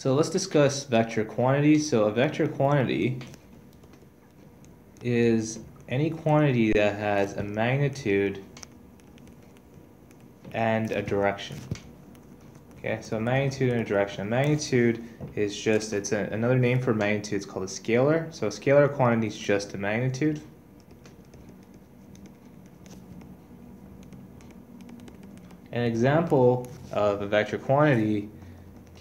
So let's discuss vector quantity. So a vector quantity is any quantity that has a magnitude and a direction. Okay, so a magnitude and a direction. A magnitude is just, it's a, another name for magnitude, it's called a scalar. So a scalar quantity is just a magnitude. An example of a vector quantity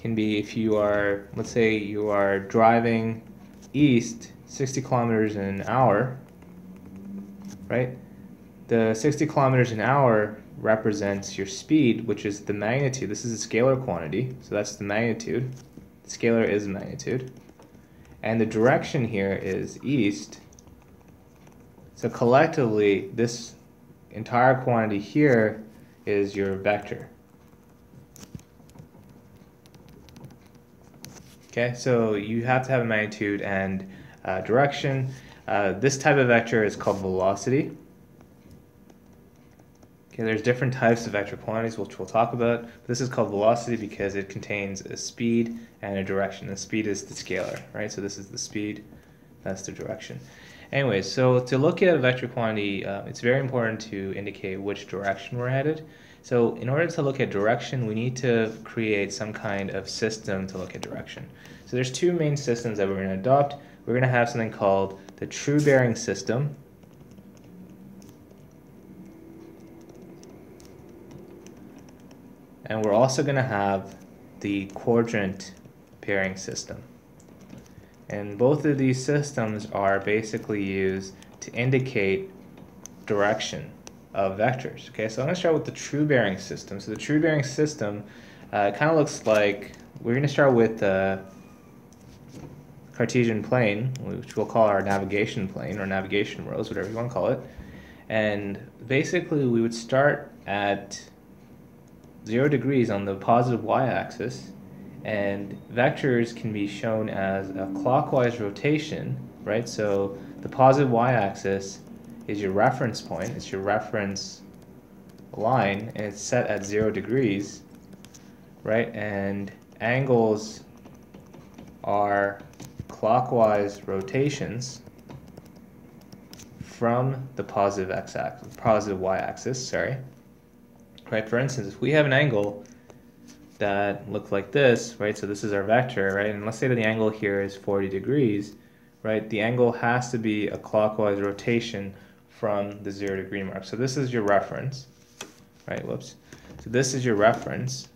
can be if you are, let's say you are driving east 60 kilometers an hour, right? The 60 kilometers an hour represents your speed, which is the magnitude. This is a scalar quantity, so that's the magnitude. The scalar is magnitude. And the direction here is east. So collectively, this entire quantity here is your vector. Okay, so you have to have a magnitude and uh, direction. Uh, this type of vector is called velocity. Okay, there's different types of vector quantities which we'll talk about. But This is called velocity because it contains a speed and a direction. The speed is the scalar, right? So this is the speed, that's the direction. Anyways, so to look at a vector quantity, uh, it's very important to indicate which direction we're headed. So in order to look at direction, we need to create some kind of system to look at direction. So there's two main systems that we're going to adopt. We're going to have something called the true bearing system. And we're also going to have the quadrant bearing system. And both of these systems are basically used to indicate direction of vectors. Okay, so I'm going to start with the true bearing system. So the true bearing system uh, kind of looks like we're going to start with the Cartesian plane, which we'll call our navigation plane or navigation rose, whatever you want to call it. And basically, we would start at zero degrees on the positive y-axis, and vectors can be shown as a clockwise rotation, right? So the positive y-axis is your reference point, it's your reference line, and it's set at zero degrees, right? And angles are clockwise rotations from the positive x-axis, positive y-axis, sorry. Right, for instance, if we have an angle that looks like this, right, so this is our vector, right, and let's say that the angle here is 40 degrees, right, the angle has to be a clockwise rotation from the zero degree mark. So this is your reference, right? Whoops. So this is your reference,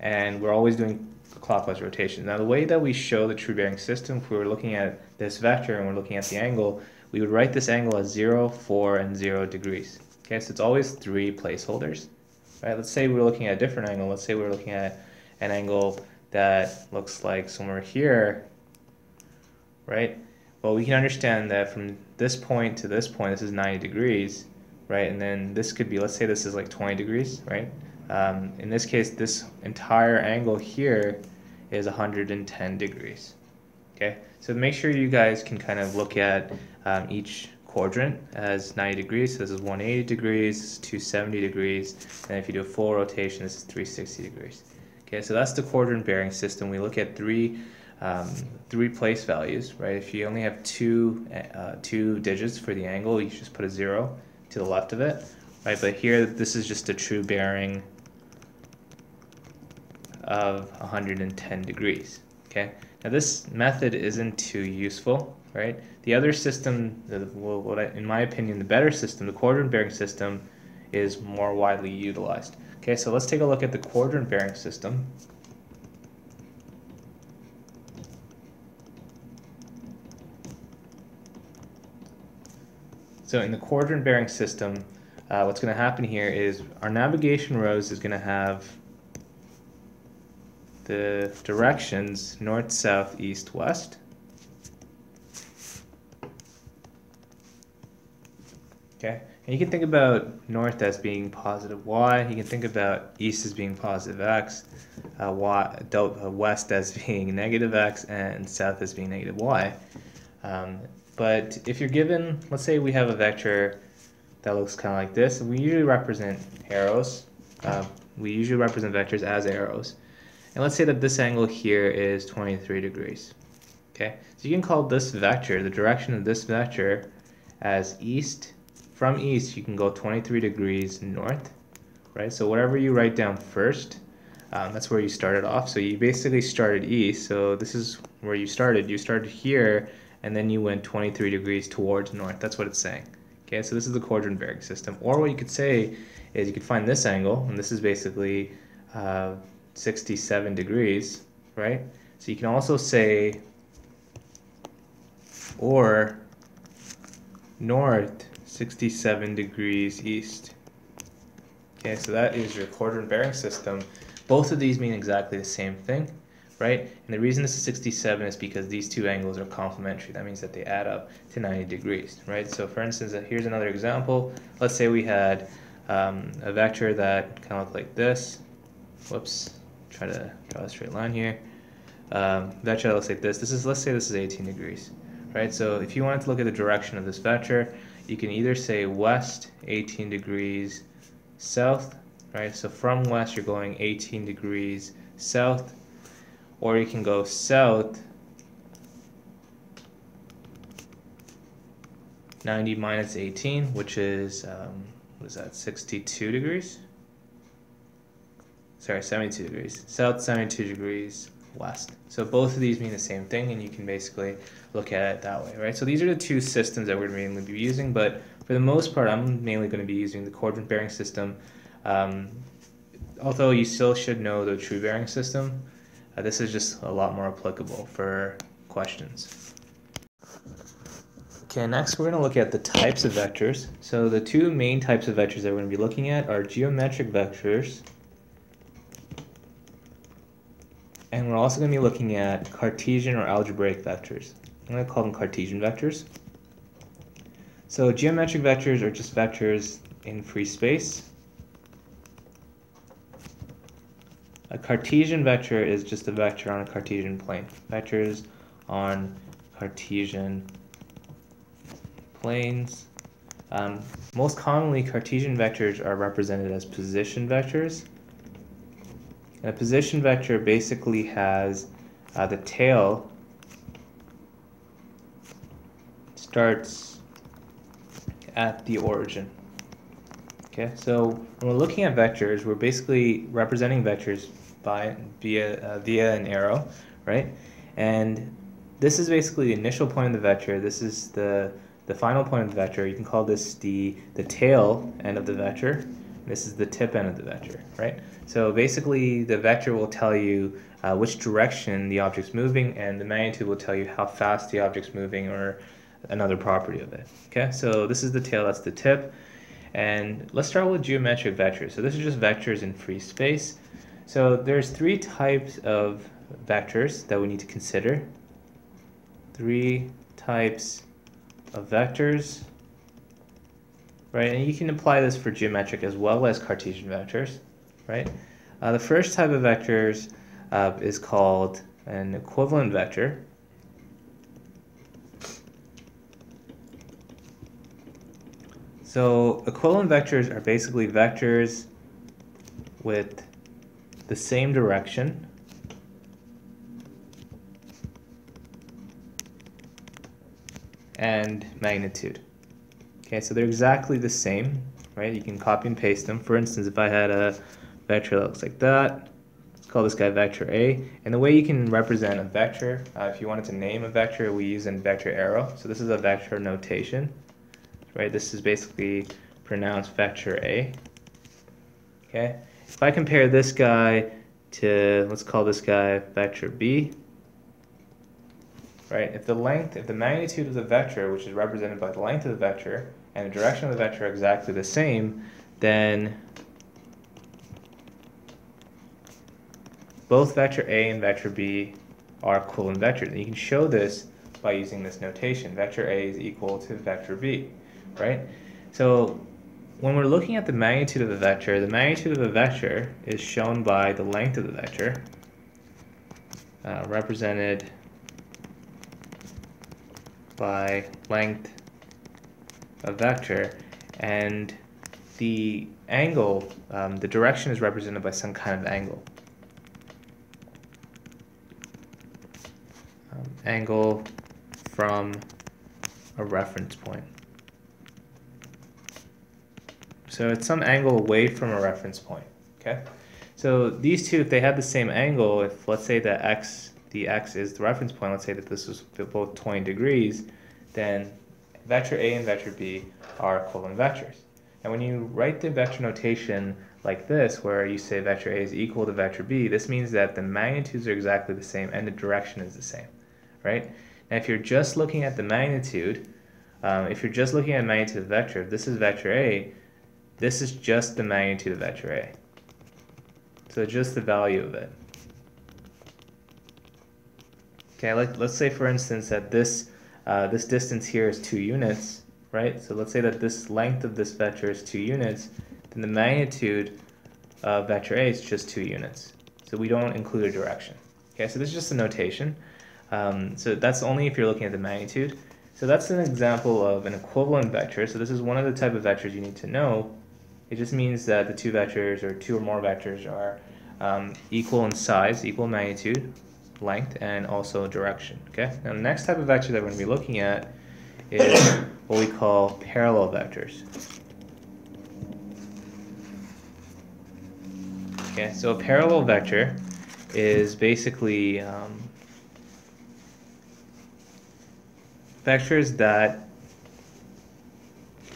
and we're always doing clockwise rotation. Now the way that we show the true bearing system, if we were looking at this vector and we're looking at the angle, we would write this angle as 0, 4, and 0 degrees. Okay, so it's always three placeholders. Right? Let's say we're looking at a different angle. Let's say we're looking at an angle that looks like somewhere here, right? Well, we can understand that from this point to this point, this is 90 degrees, right? And then this could be, let's say this is like 20 degrees, right? Um, in this case, this entire angle here is 110 degrees, okay? So make sure you guys can kind of look at um, each quadrant as 90 degrees. So this is 180 degrees, 270 degrees, and if you do a full rotation, this is 360 degrees. Okay, so that's the quadrant bearing system. We look at three um, three place values, right? If you only have two, uh, two digits for the angle, you just put a zero to the left of it, right? But here, this is just a true bearing of 110 degrees, okay? Now this method isn't too useful, right? The other system, well, I, in my opinion, the better system, the quadrant bearing system, is more widely utilized. Okay, so let's take a look at the quadrant bearing system. So in the quadrant bearing system, uh, what's going to happen here is our navigation rose is going to have the directions north, south, east, west. Okay, and you can think about north as being positive y, you can think about east as being positive x, uh, y, uh, west as being negative x, and south as being negative y. Um, but if you're given, let's say we have a vector that looks kind of like this, we usually represent arrows. Uh, we usually represent vectors as arrows. And let's say that this angle here is 23 degrees. Okay, so you can call this vector, the direction of this vector, as east. From east, you can go 23 degrees north, right? So whatever you write down first, um, that's where you started off. So you basically started east. So this is where you started. You started here, and then you went 23 degrees towards north. That's what it's saying. Okay, so this is the quadrant bearing system. Or what you could say is you could find this angle, and this is basically uh, 67 degrees, right? So you can also say or north 67 degrees east. Okay, so that is your quadrant bearing system. Both of these mean exactly the same thing, right? And the reason this is 67 is because these two angles are complementary. That means that they add up to 90 degrees, right? So for instance, here's another example. Let's say we had um, a vector that kind of looked like this. Whoops, try to draw a straight line here. Um, vector that looks like this. This is, let's say this is 18 degrees right? So if you wanted to look at the direction of this vector, you can either say west 18 degrees south, right? So from west, you're going 18 degrees south, or you can go south 90 minus 18, which is, um, what is that, 62 degrees? Sorry, 72 degrees. South 72 degrees, west. So both of these mean the same thing, and you can basically look at it that way, right? So these are the two systems that we're mainly be using, but for the most part, I'm mainly going to be using the quadrant bearing system. Um, although you still should know the true bearing system, uh, this is just a lot more applicable for questions. Okay, next we're going to look at the types of vectors. So the two main types of vectors that we're going to be looking at are geometric vectors And we're also going to be looking at Cartesian or algebraic vectors. I'm going to call them Cartesian vectors. So geometric vectors are just vectors in free space. A Cartesian vector is just a vector on a Cartesian plane. Vectors on Cartesian planes. Um, most commonly, Cartesian vectors are represented as position vectors. And a position vector basically has uh, the tail starts at the origin. Okay, so when we're looking at vectors, we're basically representing vectors by via uh, via an arrow, right? And this is basically the initial point of the vector. This is the the final point of the vector. You can call this the the tail end of the vector. This is the tip end of the vector, right? So basically, the vector will tell you uh, which direction the object's moving, and the magnitude will tell you how fast the object's moving or another property of it. Okay, so this is the tail, that's the tip. And let's start with geometric vectors. So this is just vectors in free space. So there's three types of vectors that we need to consider. Three types of vectors right? And you can apply this for geometric as well as Cartesian vectors, right? Uh, the first type of vectors uh, is called an equivalent vector. So equivalent vectors are basically vectors with the same direction and magnitude. Okay, so they're exactly the same, right? You can copy and paste them. For instance, if I had a vector that looks like that, let's call this guy vector A. And the way you can represent a vector, uh, if you wanted to name a vector, we use a vector arrow. So this is a vector notation, right? This is basically pronounced vector A. Okay, if I compare this guy to, let's call this guy vector B, right? If the length, if the magnitude of the vector, which is represented by the length of the vector, and the direction of the vector are exactly the same, then both vector A and vector B are equivalent vectors. And you can show this by using this notation. Vector A is equal to vector B, right? So when we're looking at the magnitude of the vector, the magnitude of the vector is shown by the length of the vector, uh, represented by length a vector and the angle, um, the direction is represented by some kind of angle. um, angle from a reference point. So it's some angle away from a reference point, okay? So these two, if they have the same angle, if let's say that x, the x is the reference point, let's say that this is both 20 degrees, then vector A and vector B are equivalent vectors. And when you write the vector notation like this, where you say vector A is equal to vector B, this means that the magnitudes are exactly the same and the direction is the same, right? Now if you're just looking at the magnitude, um, if you're just looking at magnitude of vector, if this is vector A, this is just the magnitude of vector A. So just the value of it. Okay, let, let's say for instance that this, uh, this distance here is 2 units, right? So let's say that this length of this vector is 2 units, then the magnitude of vector A is just 2 units. So we don't include a direction. Okay, so this is just a notation. Um, so that's only if you're looking at the magnitude. So that's an example of an equivalent vector. So this is one of the type of vectors you need to know it just means that the two vectors or two or more vectors are um, equal in size, equal magnitude, length, and also direction. Okay. Now the next type of vector that we're going to be looking at is what we call parallel vectors. Okay, so a parallel vector is basically um, vectors that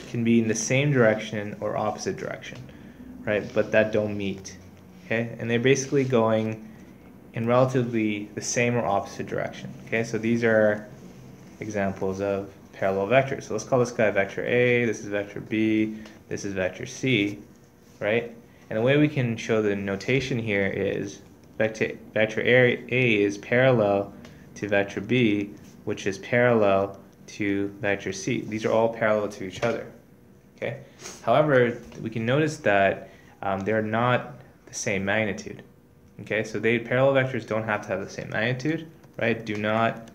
can be in the same direction or opposite direction, right? But that don't meet, okay? And they're basically going in relatively the same or opposite direction, okay? So these are examples of parallel vectors. So let's call this guy vector A, this is vector B, this is vector C, right? And the way we can show the notation here is vector, vector A, A is parallel to vector B, which is parallel to vector C. These are all parallel to each other. Okay. However, we can notice that um, they're not the same magnitude. Okay, so they parallel vectors don't have to have the same magnitude, right? Do not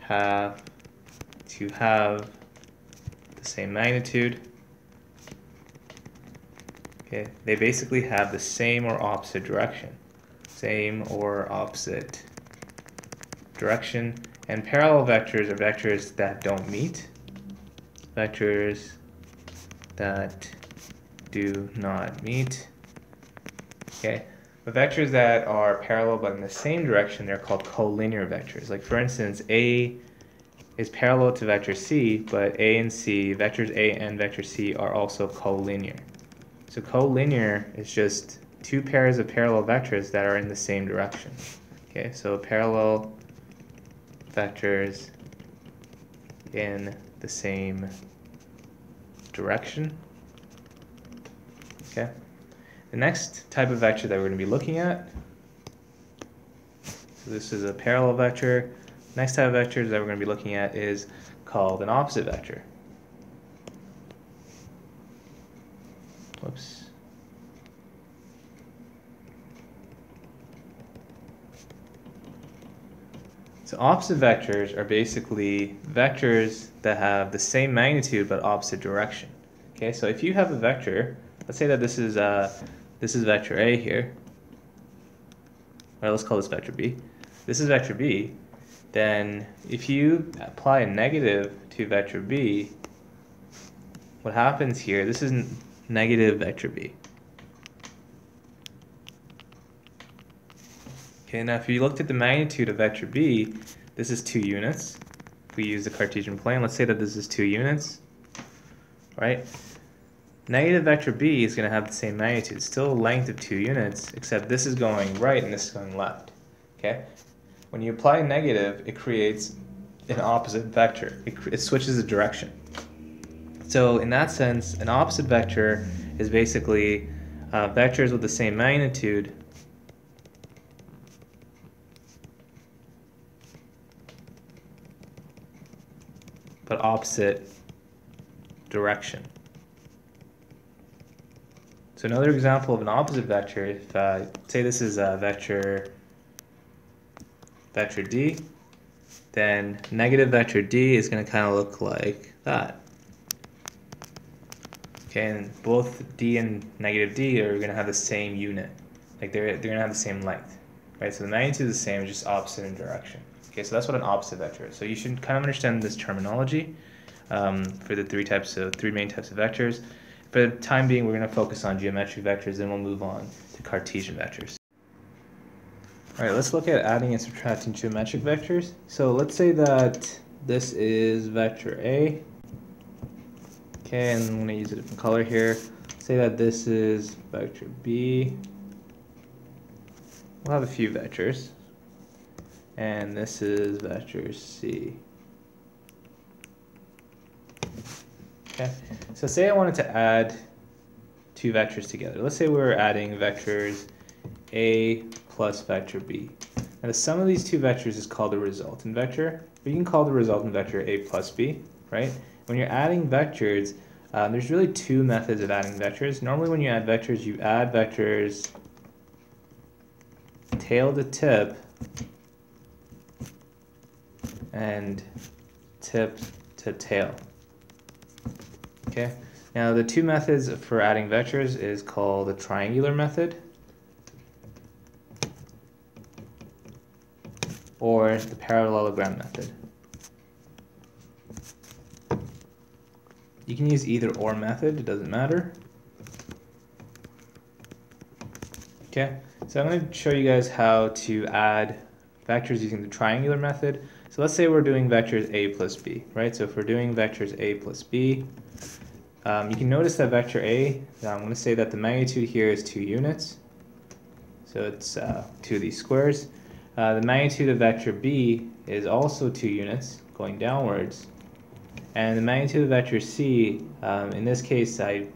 have to have the same magnitude. Okay, they basically have the same or opposite direction. Same or opposite direction. And parallel vectors are vectors that don't meet. Vectors that do not meet. Okay, but vectors that are parallel but in the same direction, they're called collinear vectors. Like for instance, A is parallel to vector C, but A and C, vectors A and vector C are also collinear. So collinear is just two pairs of parallel vectors that are in the same direction. Okay, so parallel vectors in the same direction. Okay. The next type of vector that we're going to be looking at, so this is a parallel vector. Next type of vector that we're going to be looking at is called an opposite vector. Whoops. So opposite vectors are basically vectors that have the same magnitude but opposite direction. Okay, so if you have a vector, let's say that this is uh, this is vector A here. All right, let's call this vector B. This is vector B. Then if you apply a negative to vector B, what happens here, this is negative vector B. Okay, now if you looked at the magnitude of vector b, this is 2 units. If we use the Cartesian plane, let's say that this is 2 units, right? Negative vector b is going to have the same magnitude, still a length of 2 units, except this is going right and this is going left, okay? When you apply negative, it creates an opposite vector. It, it switches the direction. So in that sense, an opposite vector is basically uh, vectors with the same magnitude but opposite direction. So another example of an opposite vector, if uh, say this is a vector vector d, then negative vector d is going to kind of look like that. Okay, and both d and negative d are going to have the same unit. Like they're, they're going to have the same length. Right, so the magnitude is the same, just opposite in direction. Okay. So that's what an opposite vector is. So you should kind of understand this terminology um, for the three types of three main types of vectors. For the time being, we're going to focus on geometric vectors, then we'll move on to Cartesian vectors. All right, let's look at adding and subtracting geometric vectors. So let's say that this is vector A. Okay, and I'm going to use a different color here. Say that this is vector B. We'll have a few vectors. And this is vector C. Okay, so say I wanted to add two vectors together. Let's say we are adding vectors A plus vector b. Now the sum of these two vectors is called the resultant vector. But you can call the resultant vector a plus b, right? When you're adding vectors, um, there's really two methods of adding vectors. Normally when you add vectors, you add vectors tail to tip and tip to tail. Okay. Now the two methods for adding vectors is called the triangular method or the parallelogram method. You can use either or method, it doesn't matter. Okay, so I'm going to show you guys how to add vectors using the triangular method. So let's say we're doing vectors a plus b, right? So if we're doing vectors a plus b, um, you can notice that vector a, I'm going to say that the magnitude here is 2 units. So it's uh, 2 of these squares. Uh, the magnitude of vector b is also 2 units going downwards. And the magnitude of vector c, um, in this case I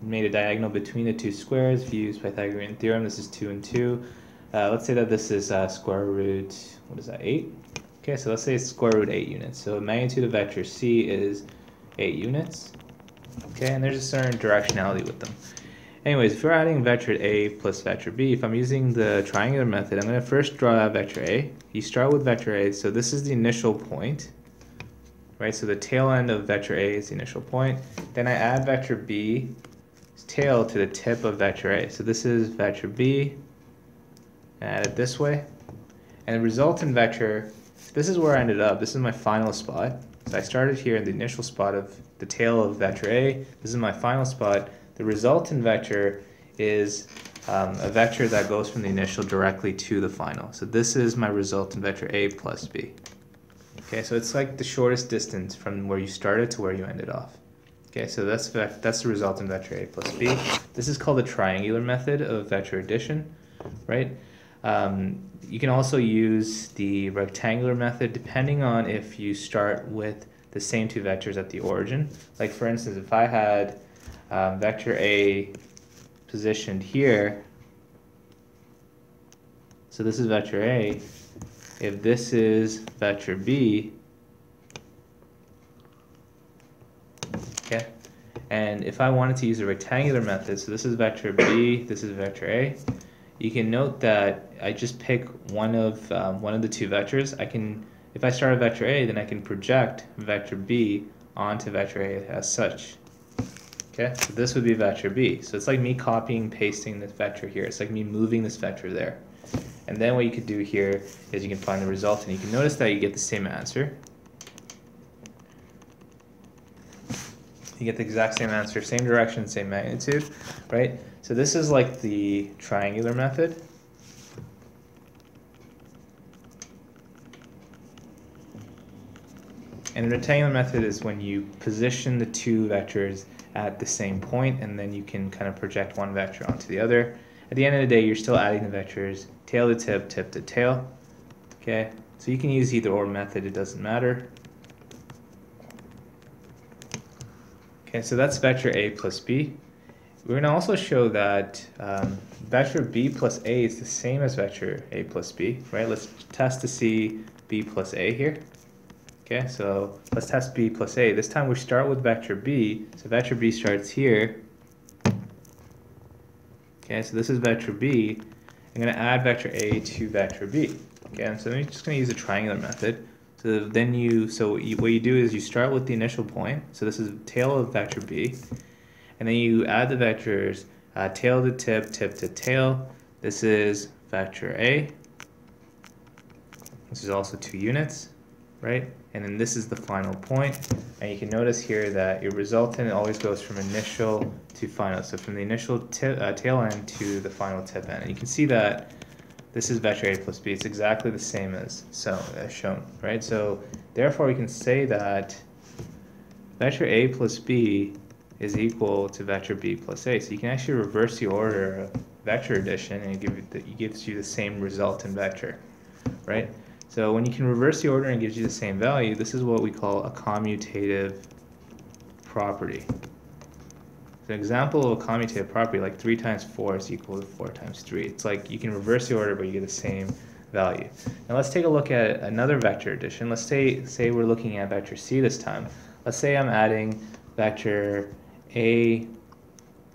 made a diagonal between the two squares. If you use Pythagorean theorem, this is 2 and 2. Uh, let's say that this is uh, square root, what is that, 8? Okay, so let's say it's square root 8 units. So the magnitude of vector c is 8 units. Okay, and there's a certain directionality with them. Anyways, if you're adding vector A plus vector B, if I'm using the triangular method, I'm going to first draw out vector A. You start with vector A, so this is the initial point, right? So the tail end of vector A is the initial point. Then I add vector B tail to the tip of vector A. So this is vector B, add it this way. And the resultant vector, this is where I ended up. This is my final spot. So I started here in the initial spot of the tail of vector A. This is my final spot. The resultant vector is um, a vector that goes from the initial directly to the final. So this is my resultant vector A plus B. Okay, so it's like the shortest distance from where you started to where you ended off. Okay, so that's that's the resultant vector A plus B. This is called the triangular method of vector addition, right? Um, you can also use the rectangular method depending on if you start with the same two vectors at the origin. Like for instance, if I had um, vector A positioned here. So this is vector A. If this is vector B, okay, and if I wanted to use a rectangular method, so this is vector B, this is vector A, you can note that I just pick one of um, one of the two vectors. I can, if I start at vector A, then I can project vector B onto vector A as such. Okay, so this would be vector B. So it's like me copying, pasting this vector here. It's like me moving this vector there. And then what you could do here is you can find the result, and you can notice that you get the same answer. You get the exact same answer, same direction, same magnitude, right? So this is like the triangular method. And the rectangular method is when you position the two vectors at the same point and then you can kind of project one vector onto the other. At the end of the day, you're still adding the vectors tail to tip, tip to tail. Okay, so you can use either or method, it doesn't matter. Okay, so that's vector A plus B. We're going to also show that um, vector B plus A is the same as vector A plus B, right? Let's test to see B plus A here. Okay, so let's test b plus a. This time we start with vector b. So vector b starts here. Okay, so this is vector b. I'm going to add vector a to vector b. Okay, so I'm just going to use the triangular method. So then you, so you, what you do is you start with the initial point. So this is tail of vector b. And then you add the vectors uh, tail to tip, tip to tail. This is vector a. This is also two units, right? And then this is the final point. And you can notice here that your resultant always goes from initial to final. So from the initial uh, tail end to the final tip end. And you can see that this is vector A plus B. It's exactly the same as so as shown, right? So therefore we can say that vector A plus B is equal to vector B plus A. So you can actually reverse the order of vector addition and it, give you the, it gives you the same result in vector, right? So when you can reverse the order and gives you the same value, this is what we call a commutative property. So an example of a commutative property, like 3 times 4 is equal to 4 times 3. It's like you can reverse the order, but you get the same value. Now let's take a look at another vector addition. Let's say, say we're looking at vector c this time. Let's say I'm adding vector a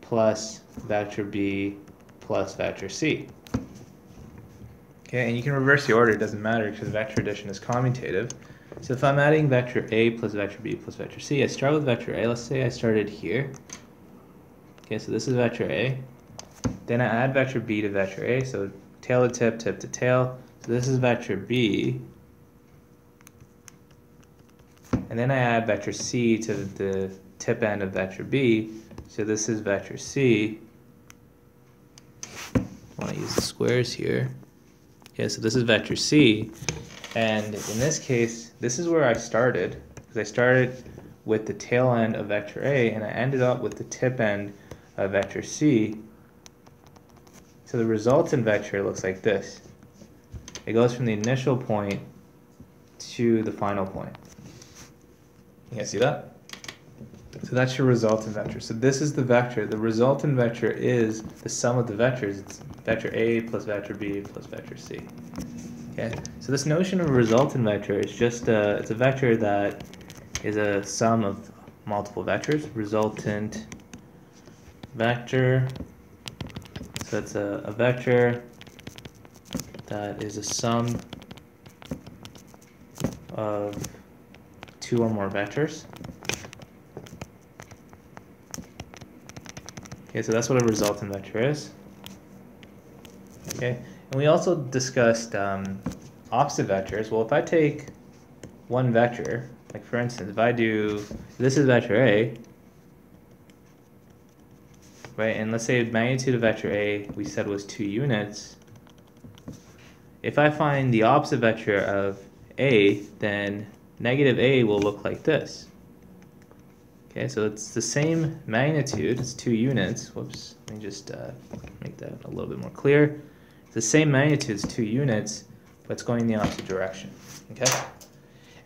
plus vector b plus vector c. Okay, and you can reverse the order, it doesn't matter because vector addition is commutative. So if I'm adding vector a plus vector b plus vector c, I start with vector a. Let's say I started here. Okay, so this is vector A. Then I add vector B to vector A, so tail to tip, tip to tail. So this is vector B. And then I add vector C to the tip end of vector B. So this is vector C. I want to use the squares here. Okay, so this is vector C. And in this case, this is where I started. Because I started with the tail end of vector A and I ended up with the tip end of vector C. So the resultant vector looks like this. It goes from the initial point to the final point. You guys see that? So that's your resultant vector. So this is the vector. The resultant vector is the sum of the vectors. It's vector A plus vector B plus vector C. Okay. So this notion of a resultant vector is just a, it's a vector that is a sum of multiple vectors. Resultant vector. So it's a, a vector that is a sum of two or more vectors. Okay, so that's what a resultant vector is. Okay, and we also discussed um, opposite vectors. Well, if I take one vector, like for instance, if I do, this is vector A, right? And let's say the magnitude of vector A we said was two units. If I find the opposite vector of A, then negative A will look like this. Okay, so it's the same magnitude, it's two units. Whoops, let me just uh, make that a little bit more clear. It's the same magnitude as two units, but it's going in the opposite direction. Okay?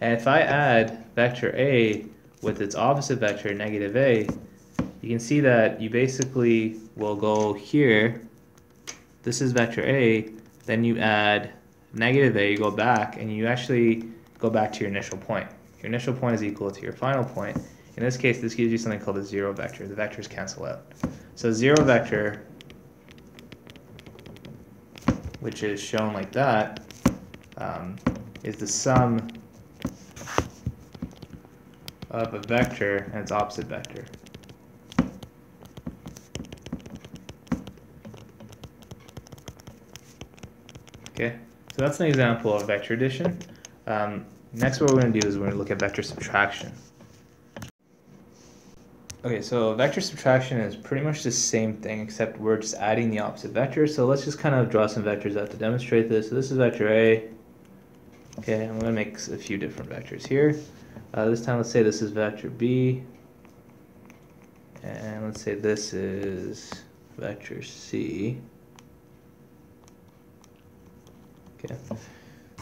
And if I add vector A with its opposite vector, negative A, you can see that you basically will go here. This is vector A. Then you add negative A, you go back, and you actually go back to your initial point. Your initial point is equal to your final point. In this case, this gives you something called a zero vector. The vectors cancel out. So zero vector, which is shown like that, um, is the sum of a vector and its opposite vector. Okay, so that's an example of vector addition. Um, next what we're going to do is we're going to look at vector subtraction. Okay, so vector subtraction is pretty much the same thing except we're just adding the opposite vector. So let's just kind of draw some vectors out to demonstrate this. So this is vector A. Okay, I'm going to make a few different vectors here. Uh, this time let's say this is vector B. And let's say this is vector C. Okay.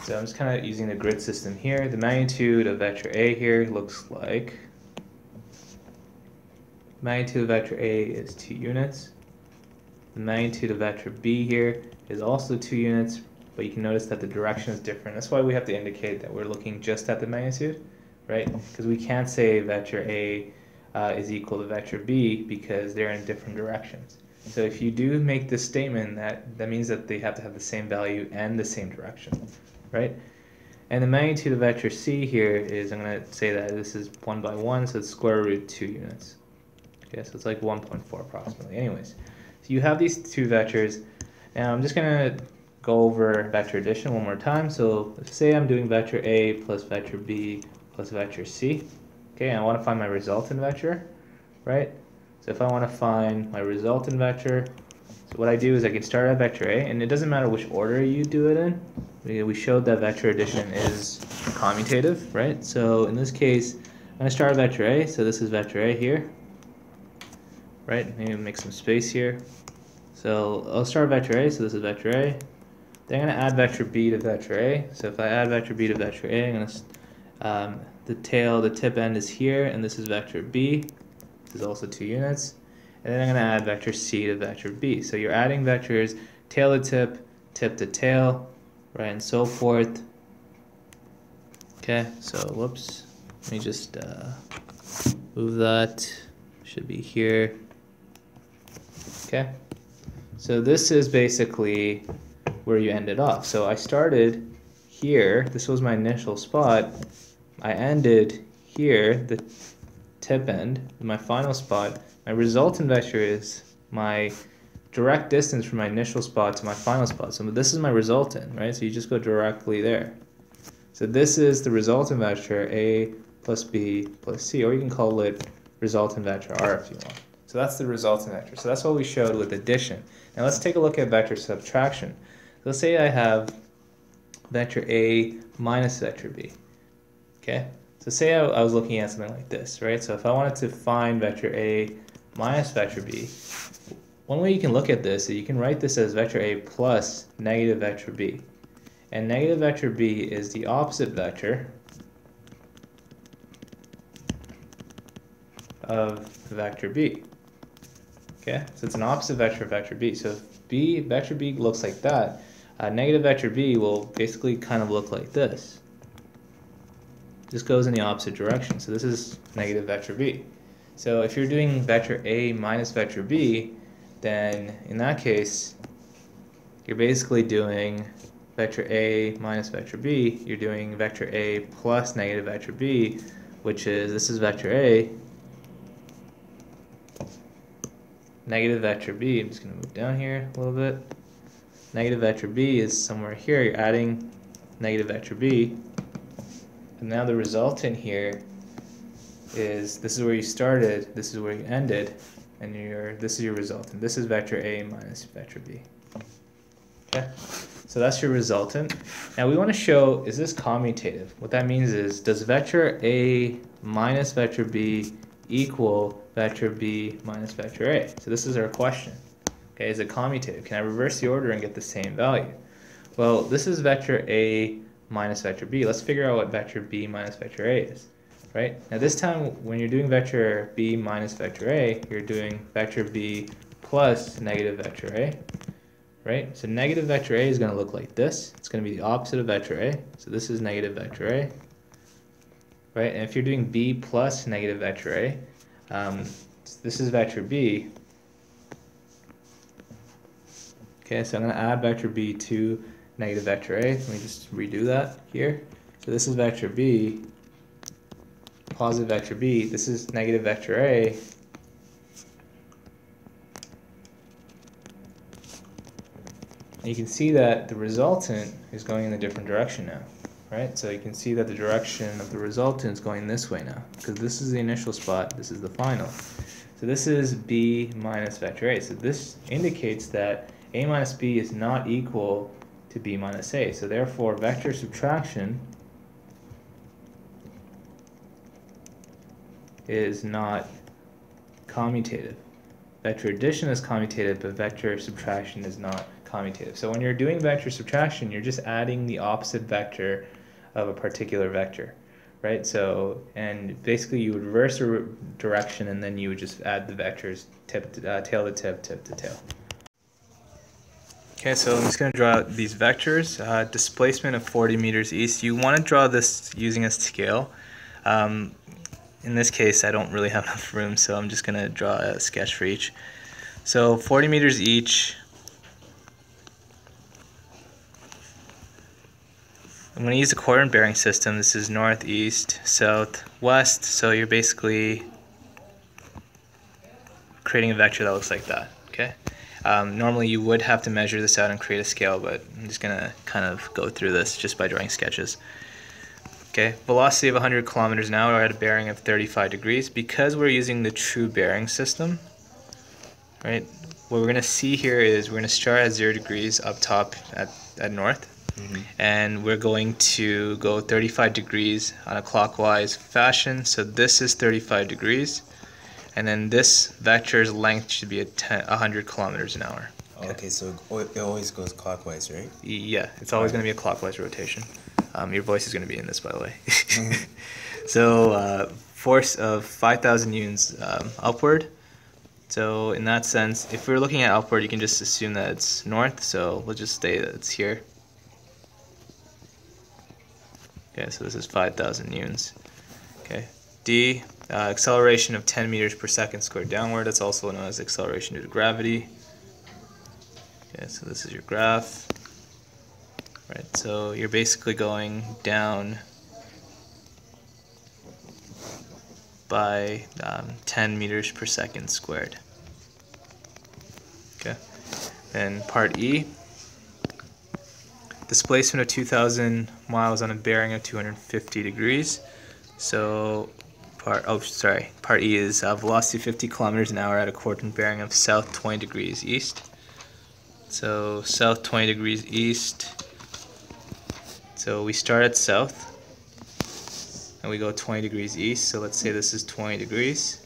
So I'm just kind of using the grid system here. The magnitude of vector A here looks like magnitude of vector A is 2 units. The magnitude of vector B here is also 2 units, but you can notice that the direction is different. That's why we have to indicate that we're looking just at the magnitude, right? Because we can't say vector A uh, is equal to vector B because they're in different directions. So if you do make this statement, that, that means that they have to have the same value and the same direction, right? And the magnitude of vector c here is, I'm going to say that this is 1 by 1, so it's square root 2 units. Okay, so it's like 1.4 approximately. Anyways, so you have these two vectors. Now I'm just going to go over vector addition one more time. So say I'm doing vector A plus vector B plus vector C. Okay, I want to find my resultant vector, right? So if I want to find my resultant vector, so what I do is I can start at vector A, and it doesn't matter which order you do it in. We showed that vector addition is commutative, right? So in this case, I'm going to start at vector A, so this is vector A here, right? Maybe make some space here. So I'll start vector A, so this is vector A. Then I'm going to add vector B to vector A. So if I add vector B to vector A, I'm going to, um, the tail, the tip end is here, and this is vector B. This is also two units. And then I'm going to add vector C to vector B. So you're adding vectors tail to tip, tip to tail, right, and so forth. Okay, so whoops. Let me just uh, move that. Should be here. Okay. So this is basically where you ended off. So I started here. This was my initial spot. I ended here, the tip end, my final spot. My resultant vector is my direct distance from my initial spot to my final spot. So this is my resultant, right? So you just go directly there. So this is the resultant vector A plus B plus C, or you can call it resultant vector R if you want. So that's the resultant vector. So that's what we showed with addition. Now let's take a look at vector subtraction. So let's say I have vector A minus vector B. Okay, so say I, I was looking at something like this, right? So if I wanted to find vector A minus vector B, one way you can look at this is you can write this as vector A plus negative vector B. And negative vector B is the opposite vector of vector B. Okay, so it's an opposite vector of vector B. So if B, vector B looks like that, uh, negative vector B will basically kind of look like this. This goes in the opposite direction. So this is negative vector B. So if you're doing vector A minus vector B, then in that case, you're basically doing vector A minus vector B, you're doing vector A plus negative vector B, which is, this is vector A, negative vector B, I'm just going to move down here a little bit, negative vector B is somewhere here, you're adding negative vector B, and now the resultant here is, this is where you started, this is where you ended, and your, this is your resultant. This is vector A minus vector B. Okay? So that's your resultant. Now we want to show, is this commutative? What that means is, does vector A minus vector B equal vector B minus vector A? So this is our question. Okay, is it commutative? Can I reverse the order and get the same value? Well, this is vector A minus vector B. Let's figure out what vector B minus vector A is. Right? Now this time, when you're doing vector B minus vector A, you're doing vector B plus negative vector A right? So negative vector A is going to look like this. It's going to be the opposite of vector A. So this is negative vector A, right? And if you're doing B plus negative vector A, um, this is vector B. Okay, so I'm going to add vector B to negative vector A. Let me just redo that here. So this is vector B, positive vector B. This is negative vector A, And you can see that the resultant is going in a different direction now, right? So you can see that the direction of the resultant is going this way now, because this is the initial spot, this is the final. So this is B minus vector A. So this indicates that A minus B is not equal to B minus A. So therefore, vector subtraction is not commutative. Vector addition is commutative, but vector subtraction is not commutative. So when you're doing vector subtraction, you're just adding the opposite vector of a particular vector, right? So, and basically you would reverse the direction and then you would just add the vectors tip to, uh, tail to tip, tip to tail. Okay, so I'm just going to draw these vectors. Uh, displacement of 40 meters east. You want to draw this using a scale. Um, in this case, I don't really have enough room, so I'm just going to draw a sketch for each. So 40 meters each, I'm going to use a coordinate bearing system. This is north, east, south, west. So you're basically creating a vector that looks like that. Okay. Um, normally you would have to measure this out and create a scale, but I'm just gonna kind of go through this just by drawing sketches. Okay, velocity of 100 kilometers an hour at a bearing of 35 degrees. Because we're using the true bearing system, right, what we're gonna see here is we're gonna start at zero degrees up top at, at north, mm -hmm. and we're going to go 35 degrees on a clockwise fashion. So this is 35 degrees and then this vector's length should be at 10, 100 kilometers an hour. Okay. okay, so it always goes clockwise, right? Yeah, it's always going to be a clockwise rotation. Um, your voice is going to be in this, by the way. Mm-hmm. so uh, force of 5,000 newtons um, upward. So in that sense, if we're looking at upward, you can just assume that it's north. So we'll just say that it's here. Okay, so this is 5,000 newtons. Okay, D uh, acceleration of 10 meters per second squared downward. That's also known as acceleration due to gravity. Okay, so this is your graph. Right, so you're basically going down by um, 10 meters per second squared. Okay, then part E, displacement of 2,000 miles on a bearing of 250 degrees. So part oh sorry part E is uh, velocity 50 kilometers an hour at a coordinate bearing of south 20 degrees east. So south 20 degrees east. So we start at south and we go 20 degrees east. So let's say this is 20 degrees.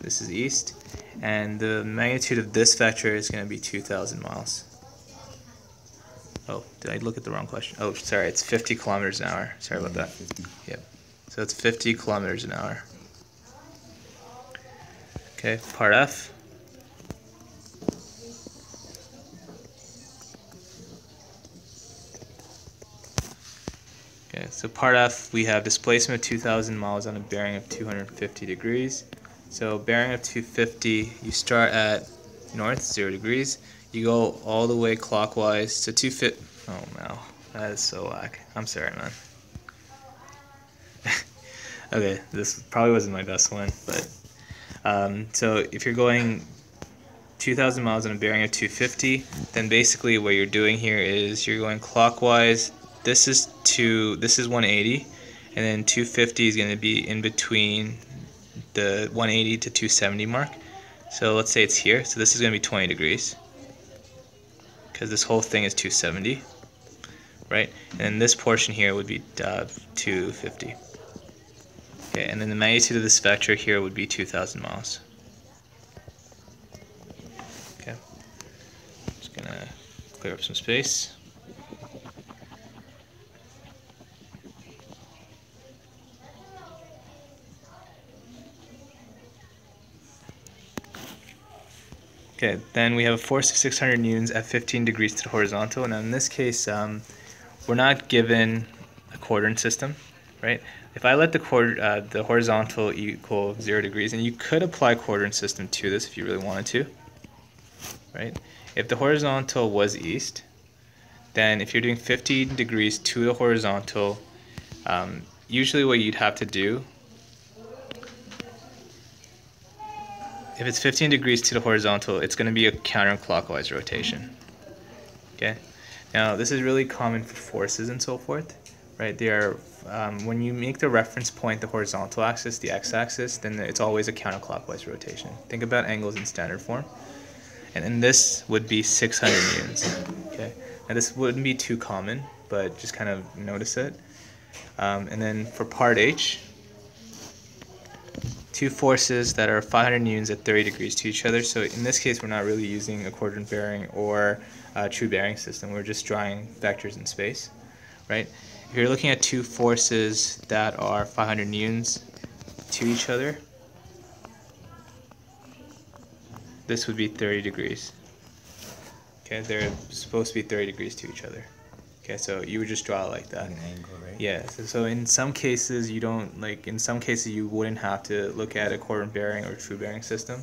This is east. And the magnitude of this vector is going to be 2,000 miles did I look at the wrong question oh sorry it's 50 kilometers an hour sorry about that yep so it's 50 kilometers an hour. Okay, part F. Okay, so part F, we have displacement of 2,000 miles on a bearing of 250 degrees. So bearing of 250, you start at north, 0 degrees. You go all the way clockwise to 250. Oh, no. That is so whack. I'm sorry, man. okay, this probably wasn't my best one, but um, so if you're going 2,000 miles on a bearing of 250, then basically what you're doing here is you're going clockwise. This is two. This is 180, and then 250 is going to be in between the 180 to 270 mark. So let's say it's here. So this is going to be 20 degrees because this whole thing is 270, right? And this portion here would be uh, 250. Okay, and then the magnitude of this vector here would be 2,000 miles. Okay, just gonna clear up some space. Okay, then we have a force of 600 newtons at 15 degrees to the horizontal, and in this case, um, we're not given a coordinate system, right? If I let the quarter, uh, the horizontal equal zero degrees, and you could apply coordinate system to this if you really wanted to, right? If the horizontal was east, then if you're doing 50 degrees to the horizontal, um, usually what you'd have to do, if it's 15 degrees to the horizontal, it's going to be a counterclockwise rotation. Okay. Now this is really common for forces and so forth right? They are um, when you make the reference point the horizontal axis, the x-axis, then it's always a counterclockwise rotation. Think about angles in standard form, and then this would be 600 newtons. Okay, now this wouldn't be too common, but just kind of notice it. Um, and then for part H, two forces that are 500 newtons at 30 degrees to each other. So in this case, we're not really using a quadrant bearing or a true bearing system. We're just drawing vectors in space, right? if you're looking at two forces that are 500 newtons to each other, this would be 30 degrees. Okay, they're supposed to be 30 degrees to each other. Okay, so you would just draw it like that. An angle, right? Yeah. So, so in some cases you don't like. In some cases you wouldn't have to look at a coordinate bearing or true bearing system.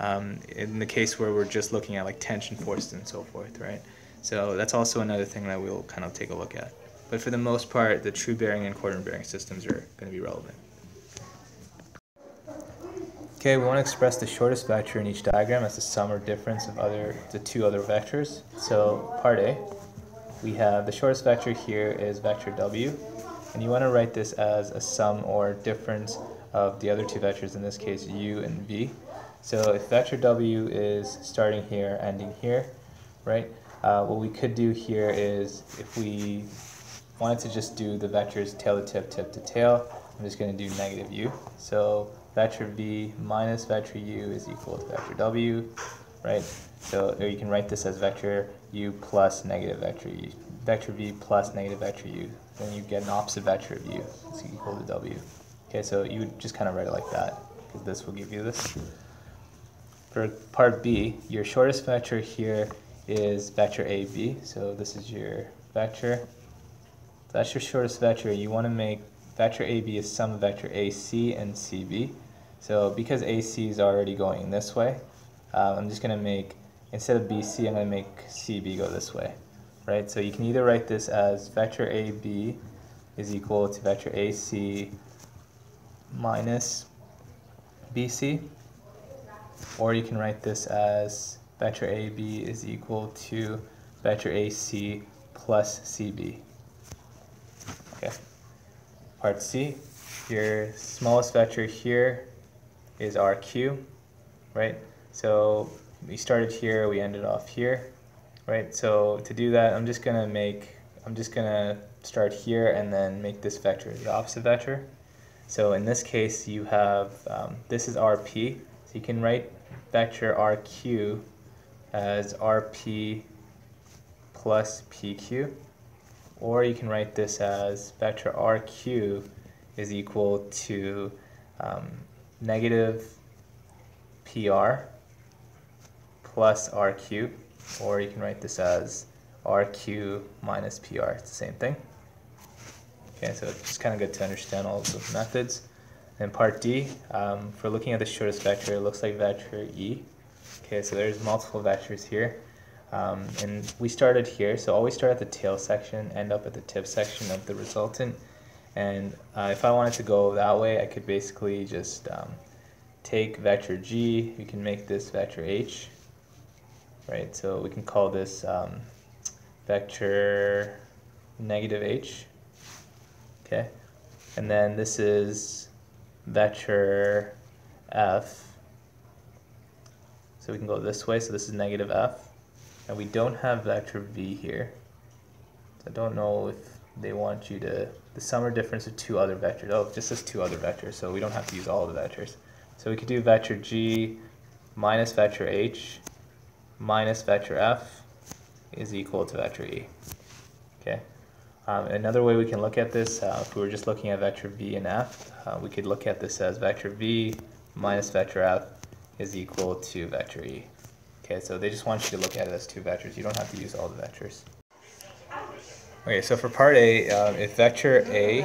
Um, in the case where we're just looking at like tension forces and so forth, right? So that's also another thing that we'll kind of take a look at. But for the most part, the true bearing and coordinate bearing systems are going to be relevant. Okay, we want to express the shortest vector in each diagram as the sum or difference of other the two other vectors. So part A, we have the shortest vector here is vector w, and you want to write this as a sum or difference of the other two vectors, in this case u and v. So if vector w is starting here, ending here, right, uh, what we could do here is if we wanted to just do the vectors tail to tip, tip to tail, I'm just going to do negative u. So vector v minus vector u is equal to vector w, right? So you can write this as vector u plus negative vector u. Vector v plus negative vector u. Then you get an opposite vector of u. It's equal to w. Okay, so you would just kind of write it like that, because this will give you this. For part b, your shortest vector here is vector ab. So this is your vector. That's your shortest vector. You want to make vector AB is sum of vector AC and CB. So because AC is already going this way, uh, I'm just going to make, instead of BC, I'm going to make CB go this way. Right? So you can either write this as vector AB is equal to vector AC minus BC, or you can write this as vector AB is equal to vector AC plus CB. Okay. Part C, your smallest vector here is RQ, right? So we started here, we ended off here, right? So to do that, I'm just gonna make, I'm just gonna start here and then make this vector the opposite vector. So in this case, you have, um, this is RP, so you can write vector RQ as RP plus PQ or you can write this as vector RQ is equal to um, negative PR plus RQ, or you can write this as RQ minus PR, it's the same thing. Okay, so it's kind of good to understand all of the methods. And part D, um, for looking at the shortest vector, it looks like vector E. Okay, so there's multiple vectors here. Um, and we started here, so always start at the tail section, end up at the tip section of the resultant. And uh, if I wanted to go that way, I could basically just um, take vector g, we can make this vector h, right? So we can call this um, vector negative h, okay? And then this is vector f, so we can go this way, so this is negative f. And we don't have vector v here. So I don't know if they want you to, the sum or difference of two other vectors. Oh, just as two other vectors, so we don't have to use all the vectors. So we could do vector g minus vector h minus vector f is equal to vector e. Okay. Um, another way we can look at this, uh, if we were just looking at vector v and f, uh, we could look at this as vector v minus vector f is equal to vector e. Okay, so they just want you to look at it as two vectors. You don't have to use all the vectors. Okay, so for part A, um, if vector A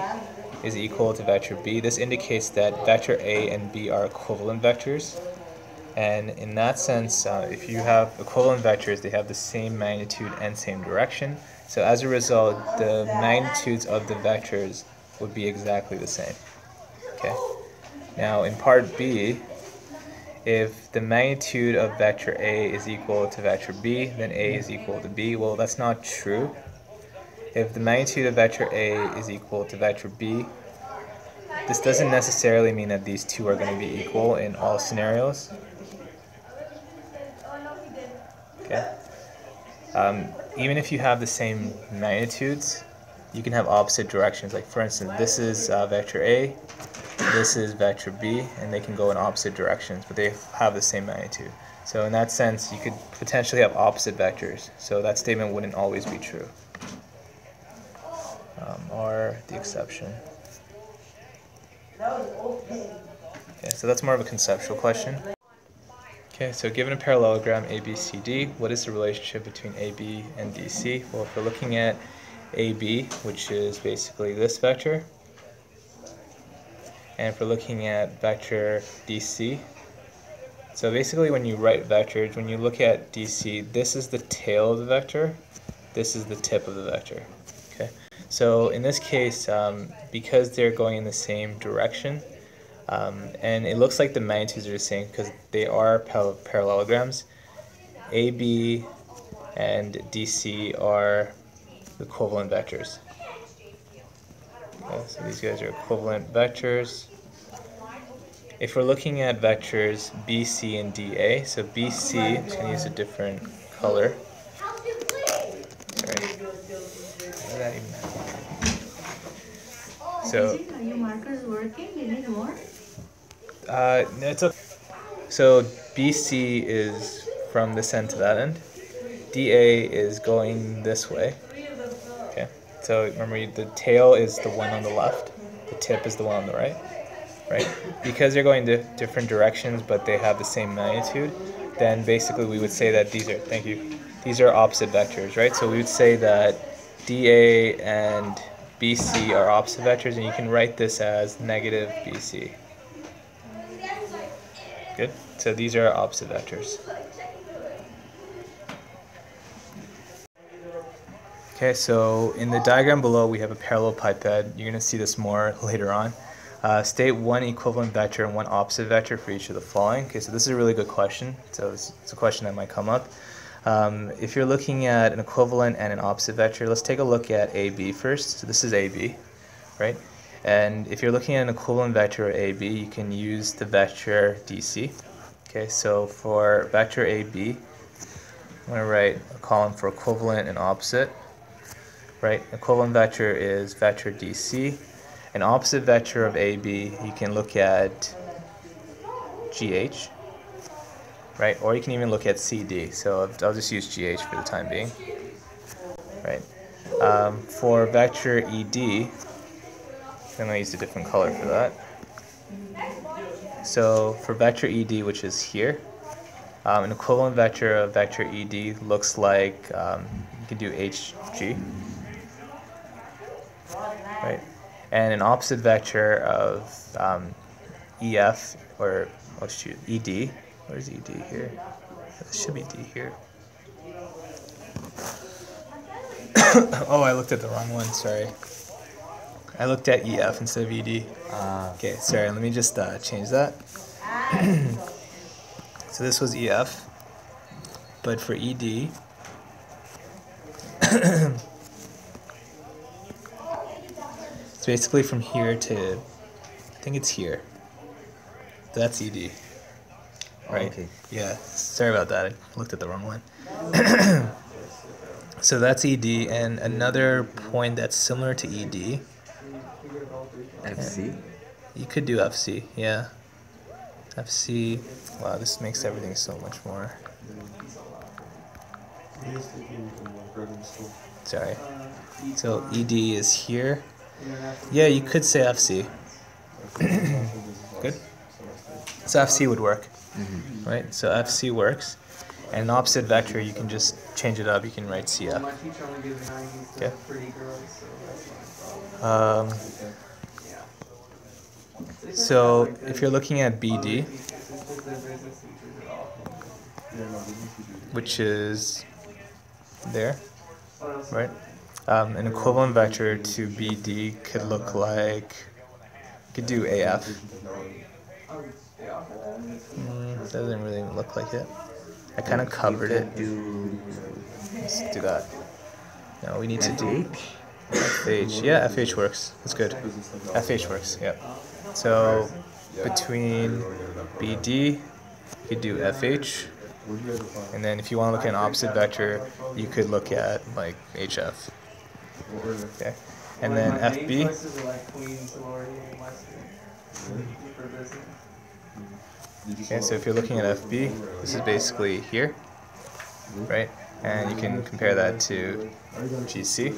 is equal to vector B, this indicates that vector A and B are equivalent vectors. And in that sense, uh, if you have equivalent vectors, they have the same magnitude and same direction. So as a result, the magnitudes of the vectors would be exactly the same. Okay. Now in part B, if the magnitude of vector A is equal to vector B, then A is equal to B. Well, that's not true. If the magnitude of vector A is equal to vector B, this doesn't necessarily mean that these two are going to be equal in all scenarios. Okay. Um, even if you have the same magnitudes, you can have opposite directions. Like for instance, this is uh, vector A, this is vector b, and they can go in opposite directions, but they have the same magnitude. So in that sense, you could potentially have opposite vectors. So that statement wouldn't always be true. Um, or the exception. Okay, so that's more of a conceptual question. Okay, so given a parallelogram ABCD, what is the relationship between AB and DC? Well, if we're looking at AB, which is basically this vector, and if we're looking at vector DC, so basically when you write vectors, when you look at DC, this is the tail of the vector, this is the tip of the vector. Okay, so in this case, um, because they're going in the same direction, Um, and it looks like the magnitudes are the same because they are parallelograms. AB and DC are equivalent vectors. Okay, so these guys are equivalent vectors. If we're looking at vectors BC and DA, so BC, I'm going to use a different color. So, are your markers working? You need more? Uh, it's a, so BC is from this end to that end. DA is going this way. Okay, so remember the tail is the one on the left, the tip is the one on the right, right? Because they're going to different directions, but they have the same magnitude, then basically we would say that these are, thank you, these are opposite vectors, right? So we would say that DA and BC are opposite vectors, and you can write this as negative BC. Good. So these are opposite vectors. Okay, so in the diagram below we have a parallelepiped. You're going to see this more later on. Uh, state one equivalent vector and one opposite vector for each of the following. Okay, so this is a really good question. So it's, it's a question that might come up. Um, if you're looking at an equivalent and an opposite vector, let's take a look at AB first. So this is AB, right? And if you're looking at an equivalent vector AB, you can use the vector DC. Okay, so for vector AB, I'm going to write a column for equivalent and opposite. Right, equivalent vector is vector DC. An opposite vector of AB, you can look at GH, right? Or you can even look at CD. So I'll just use GH for the time being, right? Um, for vector ED, I'm going to use a different color for that. So for vector ED, which is here, um, an equivalent vector of vector ED looks like, um, you can do HG, right? And an opposite vector of um, EF, or, oh shoot, ED, where's ED here? This should be D here. oh, I looked at the wrong one, sorry. I looked at EF instead of ED. Uh, okay, sorry, let me just uh, change that. so this was EF, but for ED, it's basically from here to, I think it's here. That's ED. Right? Okay. Yeah, sorry about that. I looked at the wrong one. so that's ED, and another point that's similar to ED FC? You could do FC, yeah. FC. Wow, this makes everything so much more. Sorry. So ED is here. Yeah, you could say FC. Good. So FC would work, mm -hmm. right? So FC works. And an opposite vector, you can just change it up. You can write CF. Okay. Um, so if you're looking at BD, which is there, right? Um, an equivalent vector to BD could look like, could do AF. Mm, doesn't really look like it. I kind of covered it. Let's do that. No, we need to do FH. Yeah, FH works. That's good. FH works. Yeah. So between BD, you could do FH. And then if you want to look at an opposite vector, you could look at like HF. Okay. And then FB. Okay, so if you're looking at FB, this is basically here, right? And you can compare that to GC,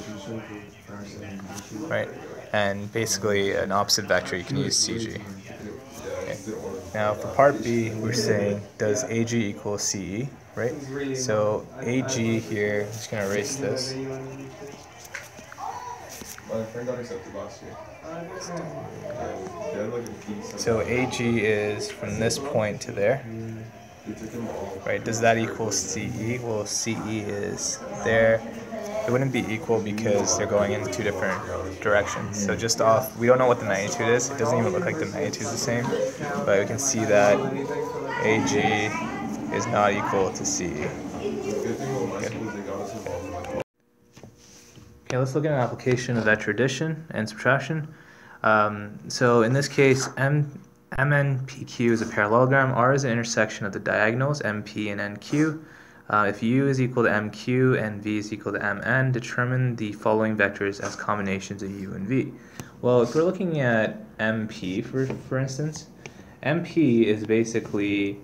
right? and basically an opposite vector, you can use CG. Okay. Now for part B, we're saying does AG equal CE, right? So AG here, I'm just going to erase this. So AG is from this point to there. Right, does that equal CE? Well, CE is there it wouldn't be equal because they're going in two different directions. So just off, we don't know what the magnitude is. It doesn't even look like the magnitude is the same, but we can see that AG is not equal to CE. Okay, let's look at an application of that addition and subtraction. Um, so in this case, M, MNPQ is a parallelogram. R is an intersection of the diagonals, MP and NQ. Uh, if U is equal to MQ and V is equal to MN, determine the following vectors as combinations of U and V. Well, if we're looking at MP, for, for instance, MP is basically,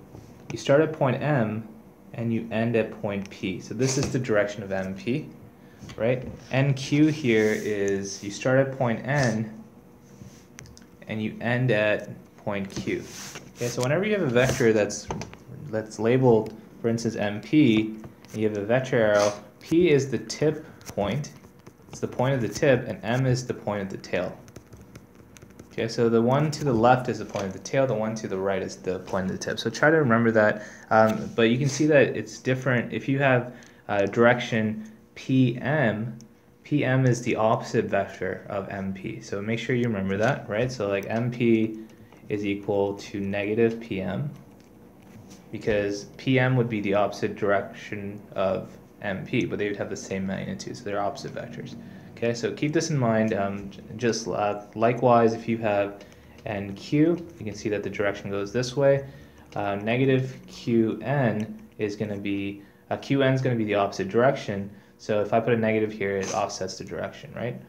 you start at point M and you end at point P. So this is the direction of MP, right? NQ here is, you start at point N and you end at point Q. Okay, so whenever you have a vector that's, that's labeled for instance, MP, you have a vector arrow, P is the tip point, it's the point of the tip, and M is the point of the tail. Okay, so the one to the left is the point of the tail, the one to the right is the point of the tip. So try to remember that, um, but you can see that it's different. If you have uh, direction PM, PM is the opposite vector of MP. So make sure you remember that, right? So like MP is equal to negative PM, because PM would be the opposite direction of MP, but they would have the same magnitude, so they're opposite vectors. Okay, so keep this in mind. Um, just uh, likewise, if you have NQ, you can see that the direction goes this way. Uh, negative QN is going to be, uh, QN is going to be the opposite direction. So if I put a negative here, it offsets the direction, right?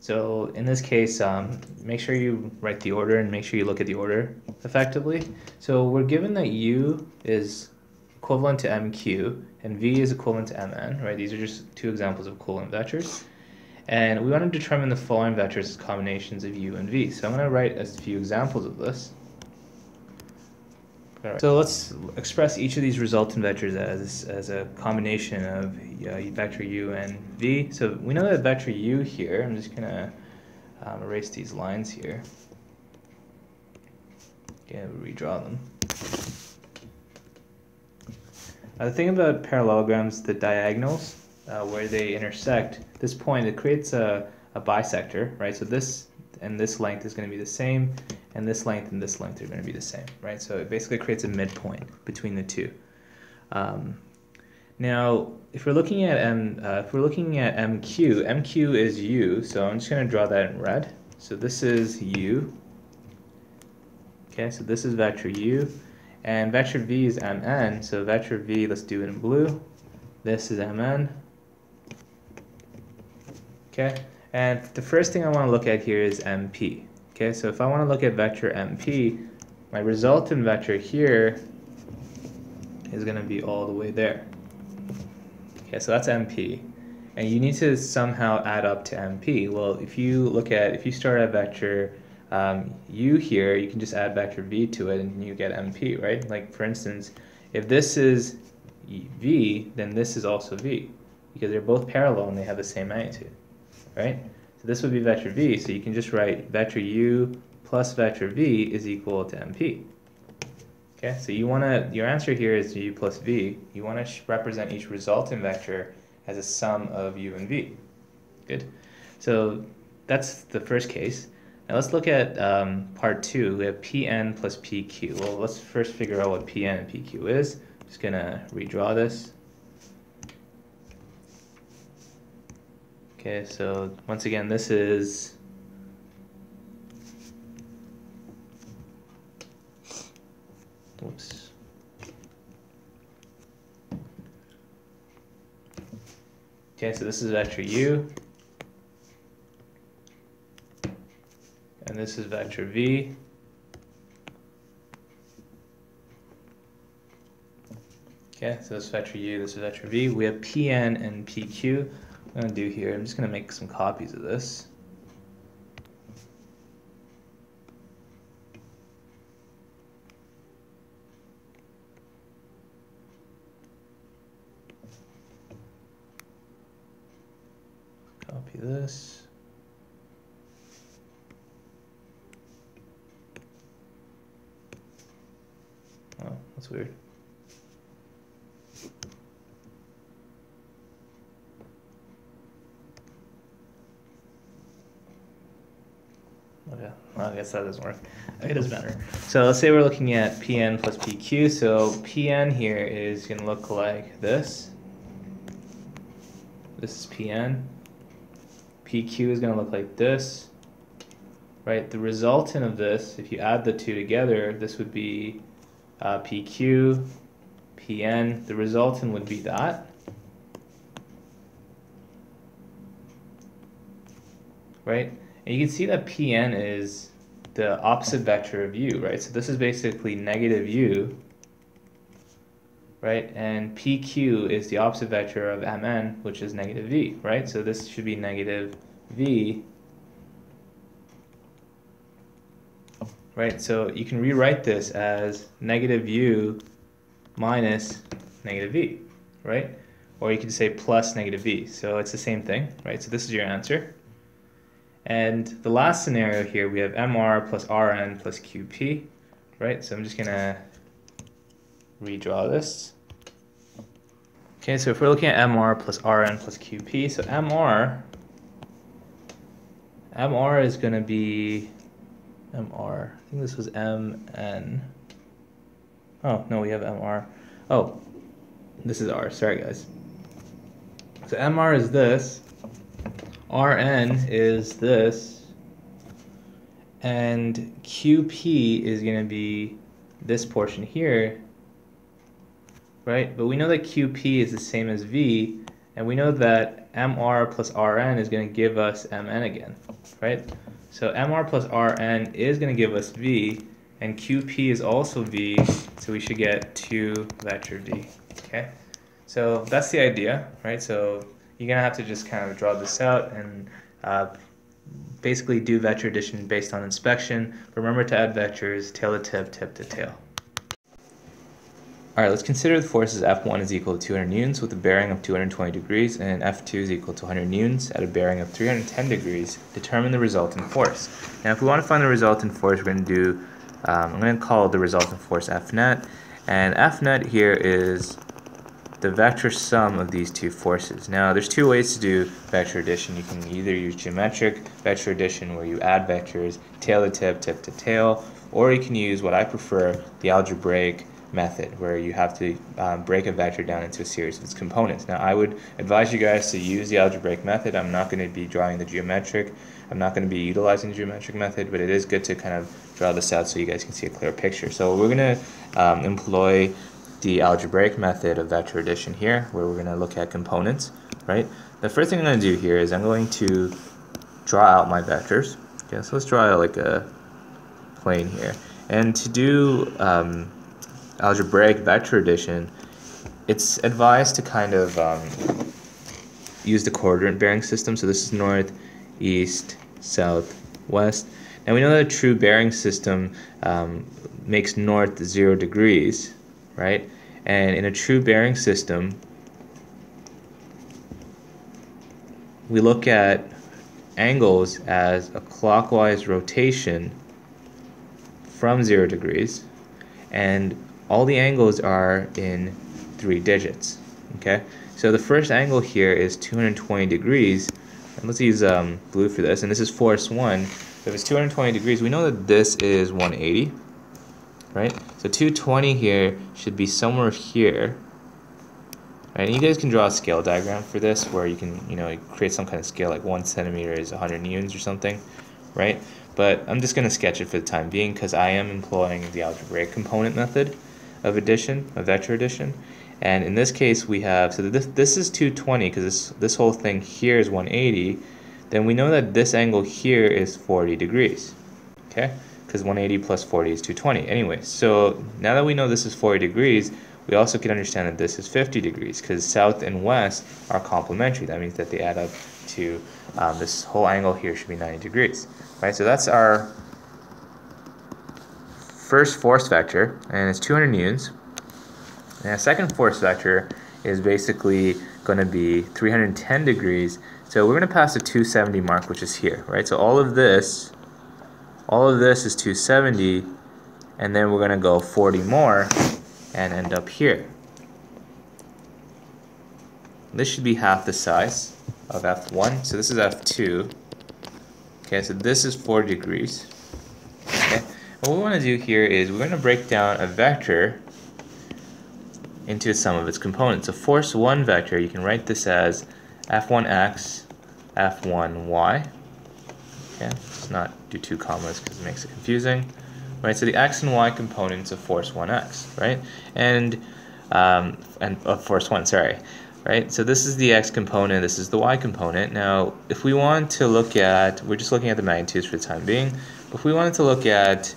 So in this case, um, make sure you write the order and make sure you look at the order effectively. So we're given that U is equivalent to MQ and V is equivalent to MN, right? These are just two examples of equivalent vectors. And we want to determine the following vectors as combinations of U and V. So I'm going to write a few examples of this. Right. So let's express each of these resultant vectors as, as a combination of uh, vector u and v. So we know that vector u here, I'm just going to um, erase these lines here. Okay, redraw them. Now the thing about parallelograms, the diagonals, uh, where they intersect, this point, it creates a, a bisector, right? So this and this length is going to be the same, and this length and this length are going to be the same, right? So it basically creates a midpoint between the two. Um, now, if we're looking at M, uh, if we're looking at MQ, MQ is U, so I'm just going to draw that in red. So this is U. Okay, so this is vector U, and vector V is MN. So vector V, let's do it in blue. This is MN. Okay, and the first thing I want to look at here is MP. Okay, so if I want to look at vector MP, my resultant vector here is going to be all the way there. Okay, so that's MP. And you need to somehow add up to MP. Well, if you look at, if you start at vector um, U here, you can just add vector V to it and you get MP, right? Like for instance, if this is V, then this is also V because they're both parallel and they have the same magnitude right? This would be vector v, so you can just write vector u plus vector v is equal to mp. Okay, so you want to, your answer here is u plus v. You want to represent each resultant vector as a sum of u and v. Good. So that's the first case. Now let's look at um, part two. We have Pn plus Pq. Well, let's first figure out what Pn and Pq is. I'm just going to redraw this. Okay, so once again, this is Oops. Okay, so this is vector u. And this is vector v. Okay, so this is vector u, this is vector v. We have pn and pq. I'm going to do here, I'm just going to make some copies of this. Copy this. Oh, that's weird. Okay, well, I guess that doesn't work. It doesn't matter. So let's say we're looking at Pn plus Pq. So Pn here is going to look like this. This is Pn. PQ is going to look like this. Right, the resultant of this, if you add the two together, this would be uh, PQ, Pn. The resultant would be that. Right? And you can see that Pn is the opposite vector of u, right? So this is basically negative u, right? And PQ is the opposite vector of Mn, which is negative v, right? So this should be negative v, right? So you can rewrite this as negative u minus negative v, right? Or you can say plus negative v. So it's the same thing, right? So this is your answer. And the last scenario here, we have MR plus RN plus QP, right? So I'm just gonna redraw this. Okay, so if we're looking at MR plus RN plus QP, so MR, MR is gonna be, MR, I think this was MN. Oh, no, we have MR. Oh, this is R, sorry guys. So MR is this, Rn is this, and Qp is going to be this portion here, right? But we know that Qp is the same as V, and we know that Mr plus Rn is going to give us Mn again, right? So Mr plus Rn is going to give us V, and Qp is also V, so we should get 2 vector V, okay? So that's the idea, right? So you're to have to just kind of draw this out and uh, basically do vector addition based on inspection. Remember to add vectors tail to tip, tip to tail. Alright, let's consider the forces F1 is equal to 200 newtons with a bearing of 220 degrees and F2 is equal to 100 newtons at a bearing of 310 degrees. Determine the resultant force. Now if we want to find the resultant force, we're going to do, um, I'm going to call the resultant force F net. And F net here is the vector sum of these two forces. Now there's two ways to do vector addition. You can either use geometric vector addition where you add vectors tail to tip, tip to tail, or you can use what I prefer, the algebraic method where you have to um, break a vector down into a series of its components. Now I would advise you guys to use the algebraic method. I'm not going to be drawing the geometric. I'm not going to be utilizing the geometric method, but it is good to kind of draw this out so you guys can see a clear picture. So we're going to um, employ the algebraic method of vector addition here, where we're going to look at components, right? The first thing I'm going to do here is I'm going to draw out my vectors. Okay, so let's draw like a plane here. And to do um, algebraic vector addition, it's advised to kind of um, use the coordinate bearing system. So this is north, east, south, west. Now we know that a true bearing system um, makes north zero degrees, right? And in a true bearing system, we look at angles as a clockwise rotation from zero degrees, and all the angles are in three digits. Okay, so the first angle here is 220 degrees, and let's use um, blue for this, and this is force one. So if it's 220 degrees, we know that this is 180 right? So 220 here should be somewhere here. Right? And you guys can draw a scale diagram for this where you can, you know, create some kind of scale like one centimeter is 100 newtons or something, right? But I'm just going to sketch it for the time being because I am employing the algebraic component method of addition, of vector addition. And in this case we have, so this, this is 220 because this, this whole thing here is 180. Then we know that this angle here is 40 degrees, okay? Because 180 plus 40 is 220. Anyway, so now that we know this is 40 degrees, we also can understand that this is 50 degrees because south and west are complementary. That means that they add up to um, this whole angle here should be 90 degrees. Right, so that's our first force vector, and it's 200 newtons. And a second force vector is basically going to be 310 degrees. So we're going to pass the 270 mark, which is here, right? So all of this all of this is 270, and then we're going to go 40 more and end up here. This should be half the size of F1, so this is F2. Okay, so this is 40 degrees. Okay, what we want to do here is we're going to break down a vector into some of its components. A force 1 vector, you can write this as f1x, f1y. Okay, not do two commas because it makes it confusing. Right, so the x and y components of force 1x, right? And, um, and of force 1, sorry. Right, so this is the x component, this is the y component. Now, if we want to look at, we're just looking at the magnitudes for the time being, if we wanted to look at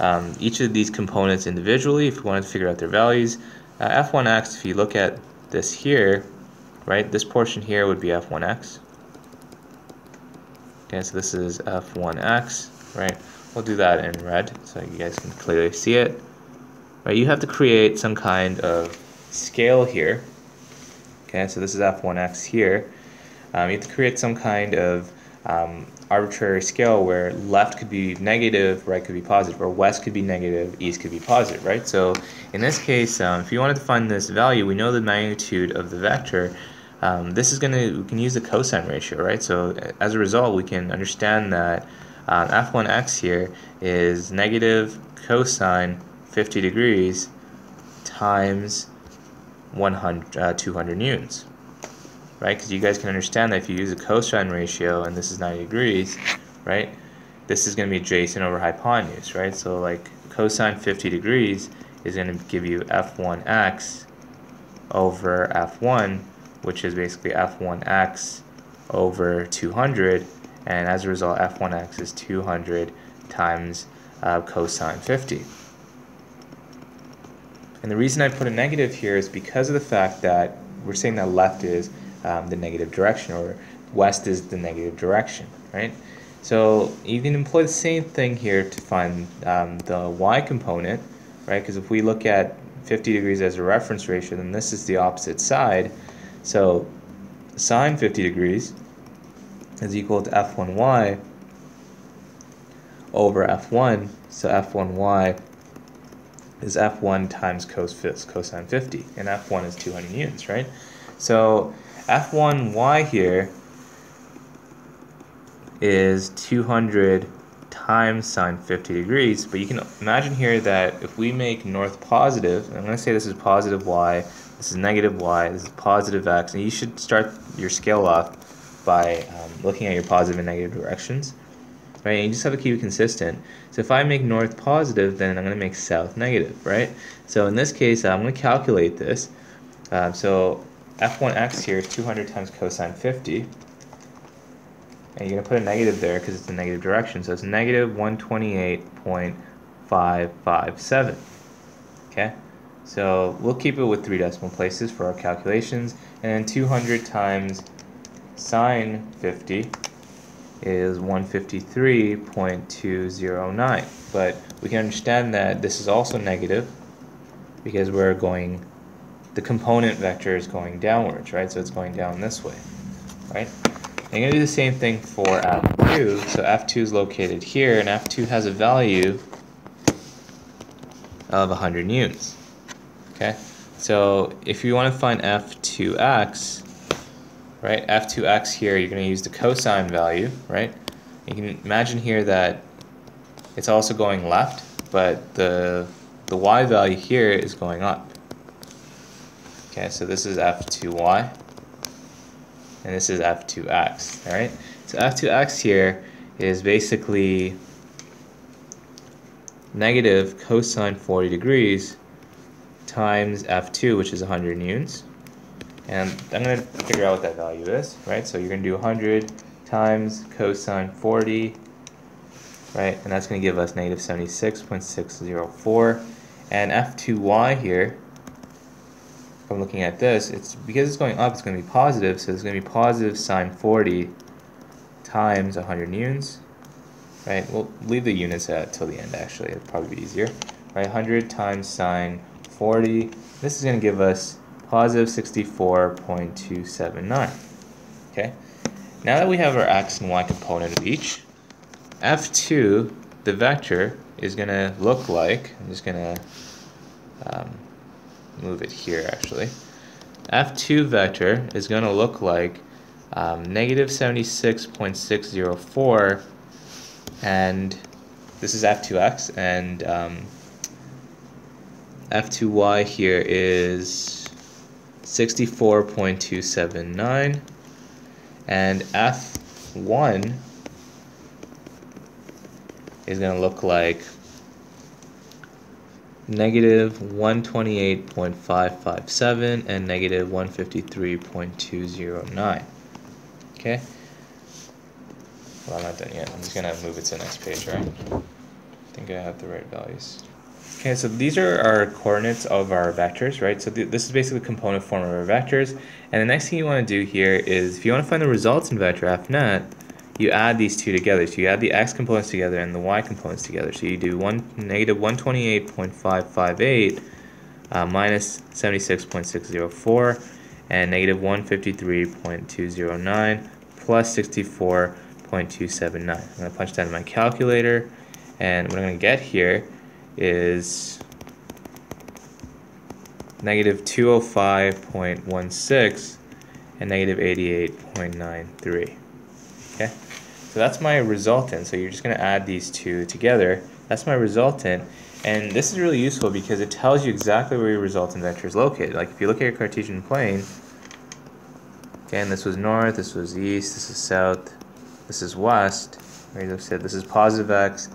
um, each of these components individually, if we wanted to figure out their values, uh, f1x, if you look at this here, right, this portion here would be f1x. Okay, so this is f1x, right? We'll do that in red so you guys can clearly see it. Right, you have to create some kind of scale here. Okay, so this is f1x here. Um, you have to create some kind of um, arbitrary scale where left could be negative, right could be positive, or west could be negative, east could be positive, right? So in this case, um, if you wanted to find this value, we know the magnitude of the vector. Um, this is going to, we can use the cosine ratio, right? So as a result, we can understand that um, f1x here is negative cosine 50 degrees times 100, uh, 200 newtons right? Because you guys can understand that if you use a cosine ratio and this is 90 degrees, right? This is going to be adjacent over hypotenuse, right? So like cosine 50 degrees is going to give you f1x over f1, which is basically f1x over 200, and as a result, f1x is 200 times uh, cosine 50. And the reason I put a negative here is because of the fact that we're saying that left is um, the negative direction, or west is the negative direction, right? So you can employ the same thing here to find um, the y component, right? Because if we look at 50 degrees as a reference ratio, then this is the opposite side. So sine 50 degrees is equal to f1y over f1. So f1y is f1 times cos cosine 50, and f1 is 200 newtons, right? So f1y here is 200 times sine 50 degrees, but you can imagine here that if we make north positive, I'm going to say this is positive y, this is negative y, this is positive x, and you should start your scale off by um, looking at your positive and negative directions. Right, and you just have to keep it consistent. So if I make north positive, then I'm going to make south negative, right? So in this case, I'm going to calculate this. Um, so f1x here is 200 times cosine 50. And you're going to put a negative there because it's a negative direction. So it's negative 128.557. Okay? So we'll keep it with three decimal places for our calculations. And 200 times sine 50 is 153.209. But we can understand that this is also negative because we're going the component vector is going downwards, right? So it's going down this way, right? I'm going to do the same thing for F2. So F2 is located here, and F2 has a value of 100 newtons. Okay, so if you want to find F2x, right, F2x here, you're going to use the cosine value, right? You can imagine here that it's also going left, but the, the y value here is going up. Okay, so this is f2y, and this is f2x, alright? So f2x here is basically negative cosine 40 degrees times f2, which is 100 newtons. And I'm going to figure out what that value is, right? So you're going to do 100 times cosine 40, right? And that's going to give us negative 76.604. And f2y here if I'm looking at this, it's because it's going up, it's going to be positive, so it's going to be positive sine 40 times 100 newtons, right? We'll leave the units at till the end, actually. It'll probably be easier, right? 100 times sine 40. This is going to give us positive 64.279, okay? Now that we have our x and y component of each, f2, the vector, is going to look like, I'm just going to um, move it here actually. F2 vector is going to look like um, negative 76.604 and this is f2x, and um, f2y here is 64.279, and f1 is going to look like negative 128.557 and negative 153.209. Okay? Well, I'm not done yet. I'm just going to move it to the next page, right? I think I have the right values. Okay, so these are our coordinates of our vectors, right? So th this is basically the component form of our vectors. And the next thing you want to do here is if you want to find the resultant vector f net, you add these two together. So you add the x components together and the y components together. So you do one negative 128.558 uh, minus 76.604 and negative 153.209 plus 64.279. I'm going to punch that in my calculator and what I'm going to get here is negative 205.16 and negative 88.93. Okay, so that's my resultant. So you're just going to add these two together. That's my resultant. And this is really useful because it tells you exactly where your resultant vector is located. Like if you look at your Cartesian plane, again, this was north, this was east, this is south, this is west. Like I said, this is positive x,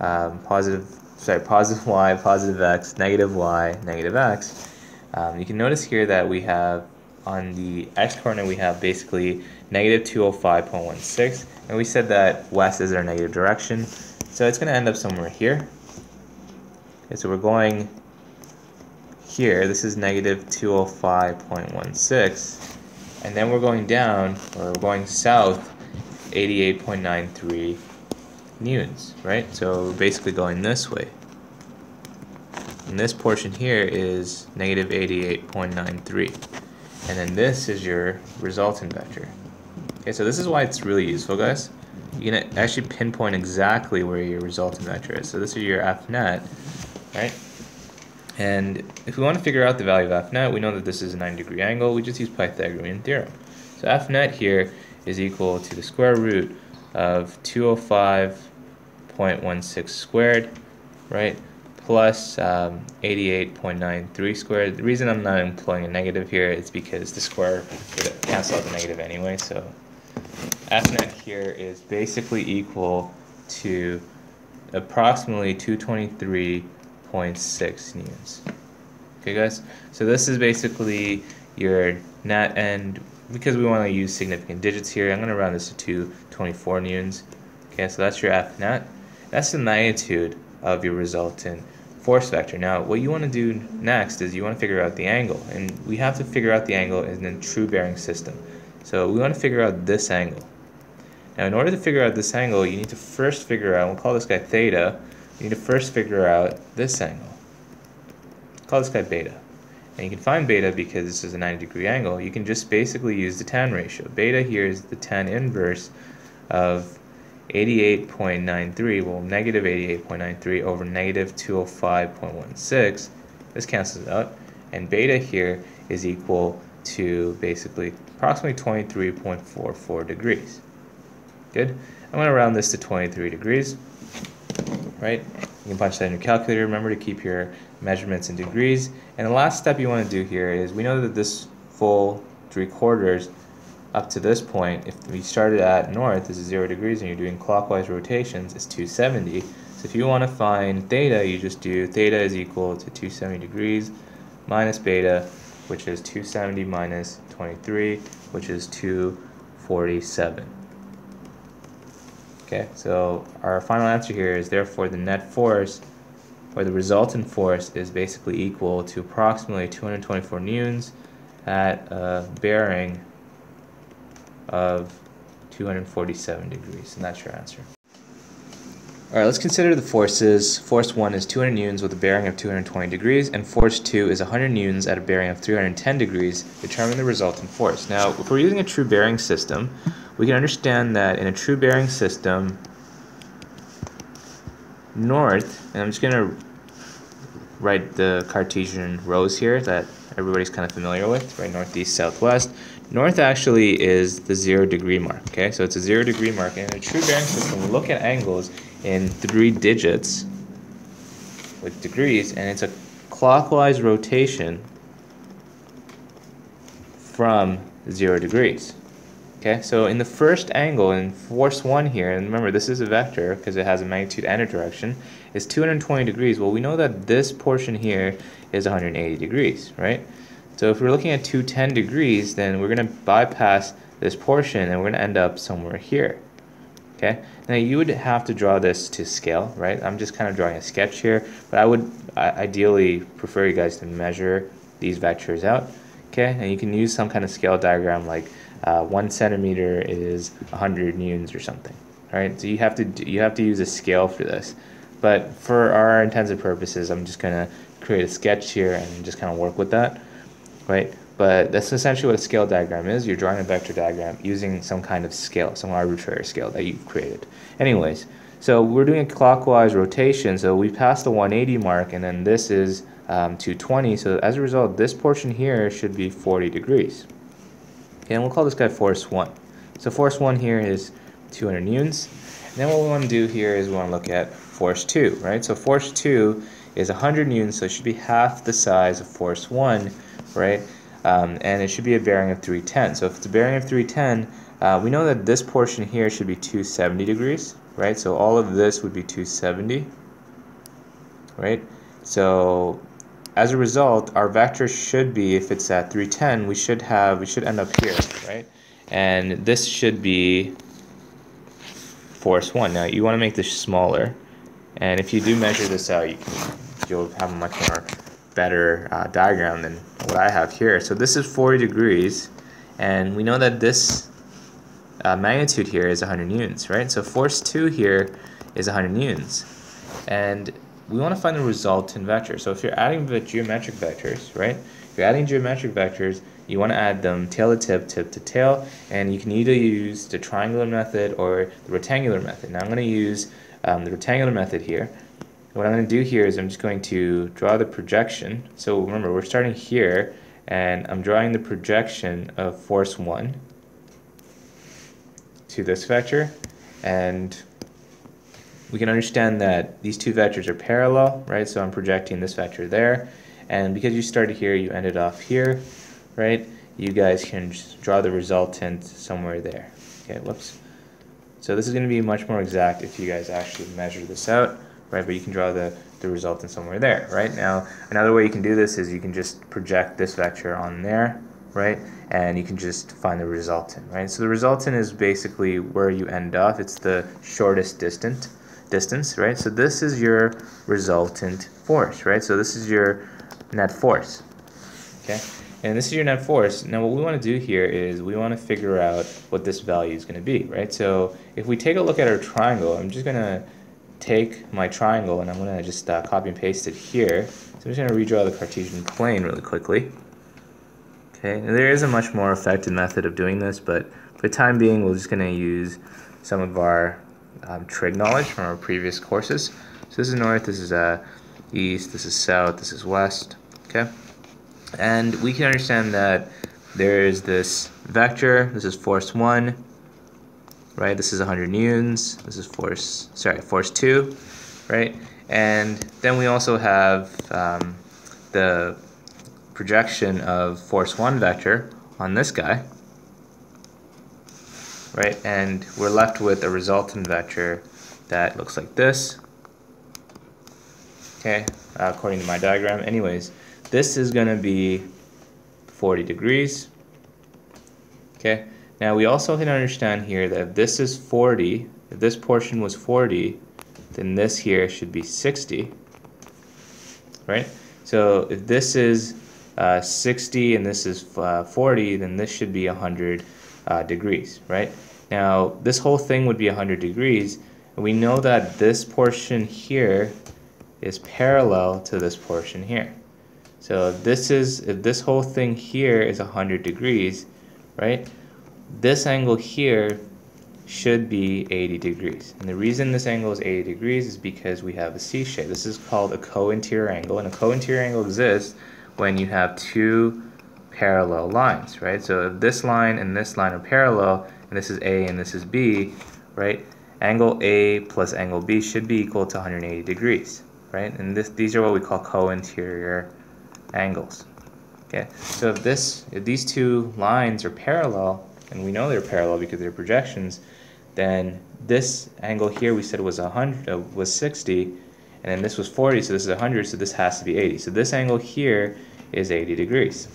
um, positive, sorry, positive y, positive x, negative y, negative x. Um, you can notice here that we have on the x coordinate we have basically negative 205.16 and we said that west is our negative direction. So it's going to end up somewhere here. Okay, so we're going here. This is negative 205.16 and then we're going down or we're going south 88.93 newtons right so basically going this way and this portion here is negative 88.93 and then this is your resultant vector. Okay, so this is why it's really useful, guys. You can actually pinpoint exactly where your resultant vector is. So this is your f net, right? And if we want to figure out the value of f net, we know that this is a 90 degree angle. We just use Pythagorean theorem. So f net here is equal to the square root of oh 205.16 squared, right? plus um, 88.93 squared. The reason I'm not employing a negative here is because the square would cancel out the negative anyway. So F net here is basically equal to approximately 223.6 newtons. Okay guys, so this is basically your net and because we want to use significant digits here, I'm going to round this to 224 newtons. Okay, so that's your F net. That's the magnitude of your resultant force vector. Now, what you want to do next is you want to figure out the angle, and we have to figure out the angle in a true bearing system. So we want to figure out this angle. Now, in order to figure out this angle, you need to first figure out, we'll call this guy theta, you need to first figure out this angle. Call this guy beta. And you can find beta because this is a 90 degree angle. You can just basically use the tan ratio. Beta here is the tan inverse of 88.93, well, negative 88.93 over negative 205.16. This cancels out. And beta here is equal to basically approximately 23.44 degrees. Good. I'm going to round this to 23 degrees. Right? You can punch that in your calculator. Remember to keep your measurements in degrees. And the last step you want to do here is we know that this full three quarters up to this point, if we started at north, this is 0 degrees, and you're doing clockwise rotations, it's 270. So if you want to find theta, you just do theta is equal to 270 degrees minus beta, which is 270 minus 23, which is 247. Okay, so our final answer here is therefore the net force, or the resultant force, is basically equal to approximately 224 newtons at a bearing of 247 degrees, and that's your answer. Alright, let's consider the forces. Force 1 is 200 newtons with a bearing of 220 degrees, and force 2 is 100 newtons at a bearing of 310 degrees. Determine the resultant force. Now, if we're using a true bearing system, we can understand that in a true bearing system, north, and I'm just going to write the Cartesian rose here that everybody's kind of familiar with, right? Northeast, southwest. North actually is the zero degree mark, okay? So it's a zero degree mark. And in a true bearing system, we look at angles in three digits with degrees, and it's a clockwise rotation from zero degrees. Okay, so in the first angle in force 1 here, and remember this is a vector because it has a magnitude and a direction, is 220 degrees. Well, we know that this portion here is 180 degrees, right? So if we're looking at 210 degrees, then we're going to bypass this portion and we're going to end up somewhere here. Okay, now you would have to draw this to scale, right? I'm just kind of drawing a sketch here, but I would ideally prefer you guys to measure these vectors out. Okay, and you can use some kind of scale diagram like uh, one centimeter is 100 newtons or something. Right, so you have to you have to use a scale for this. But for our intents and purposes, I'm just gonna create a sketch here and just kind of work with that, right? But that's essentially what a scale diagram is. You're drawing a vector diagram using some kind of scale, some arbitrary scale that you've created. Anyways, so we're doing a clockwise rotation, so we passed the 180 mark, and then this is um, 220. So as a result, this portion here should be 40 degrees. Okay, and we'll call this guy force 1. So force 1 here is 200 newtons. And then what we want to do here is we want to look at force 2, right? So force 2 is 100 newtons, so it should be half the size of force 1, right? Um, and it should be a bearing of 310. So if it's a bearing of 310, uh, we know that this portion here should be 270 degrees, right? So all of this would be 270, right? So as a result, our vector should be, if it's at 310, we should have, we should end up here, right? And this should be force 1. Now, you want to make this smaller. And if you do measure this out, you can, you'll have a much more better uh, diagram than what I have here. So this is 40 degrees, and we know that this uh, magnitude here is 100 newtons, right? So force 2 here is 100 newtons. And we want to find the resultant vector. So if you're adding the geometric vectors, right? If you're adding geometric vectors, you want to add them tail to tip, tip to tail, and you can either use the triangular method or the rectangular method. Now I'm going to use um, the rectangular method here. What I'm going to do here is I'm just going to draw the projection. So remember, we're starting here, and I'm drawing the projection of force 1 to this vector, and we can understand that these two vectors are parallel, right? So I'm projecting this vector there. And because you started here, you ended off here, right? You guys can draw the resultant somewhere there. Okay, whoops. So this is going to be much more exact if you guys actually measure this out, right? But you can draw the, the resultant somewhere there, right? Now, another way you can do this is you can just project this vector on there, right? And you can just find the resultant, right? So the resultant is basically where you end up. It's the shortest distance distance, right? So this is your resultant force, right? So this is your net force, okay? And this is your net force. Now what we want to do here is we want to figure out what this value is going to be, right? So if we take a look at our triangle, I'm just going to take my triangle and I'm going to just uh, copy and paste it here. So I'm just going to redraw the Cartesian plane really quickly. Okay, and there is a much more effective method of doing this, but for the time being, we're just going to use some of our um, trig knowledge from our previous courses. So this is north, this is uh, east, this is south, this is west, okay? And we can understand that there is this vector, this is force 1, right? This is 100 newtons, this is force, sorry, force 2, right? And then we also have um, the projection of force 1 vector on this guy, right? And we're left with a resultant vector that looks like this, okay, uh, according to my diagram. Anyways, this is going to be 40 degrees, okay? Now we also can understand here that if this is 40, if this portion was 40, then this here should be 60, right? So if this is uh, 60 and this is uh, 40, then this should be 100 uh, degrees, right? Now, this whole thing would be 100 degrees, and we know that this portion here is parallel to this portion here. So this is, if this whole thing here is 100 degrees, right? This angle here should be 80 degrees. And the reason this angle is 80 degrees is because we have a C shape. This is called a co-interior angle, and a co-interior angle exists when you have two parallel lines, right? So if this line and this line are parallel, and this is A and this is B, right? angle A plus angle B should be equal to 180 degrees, right? And this, these are what we call co-interior angles. Okay, so if this, if these two lines are parallel, and we know they're parallel because they're projections, then this angle here we said was 100, uh, was 60, and then this was 40, so this is 100, so this has to be 80. So this angle here is 80 degrees.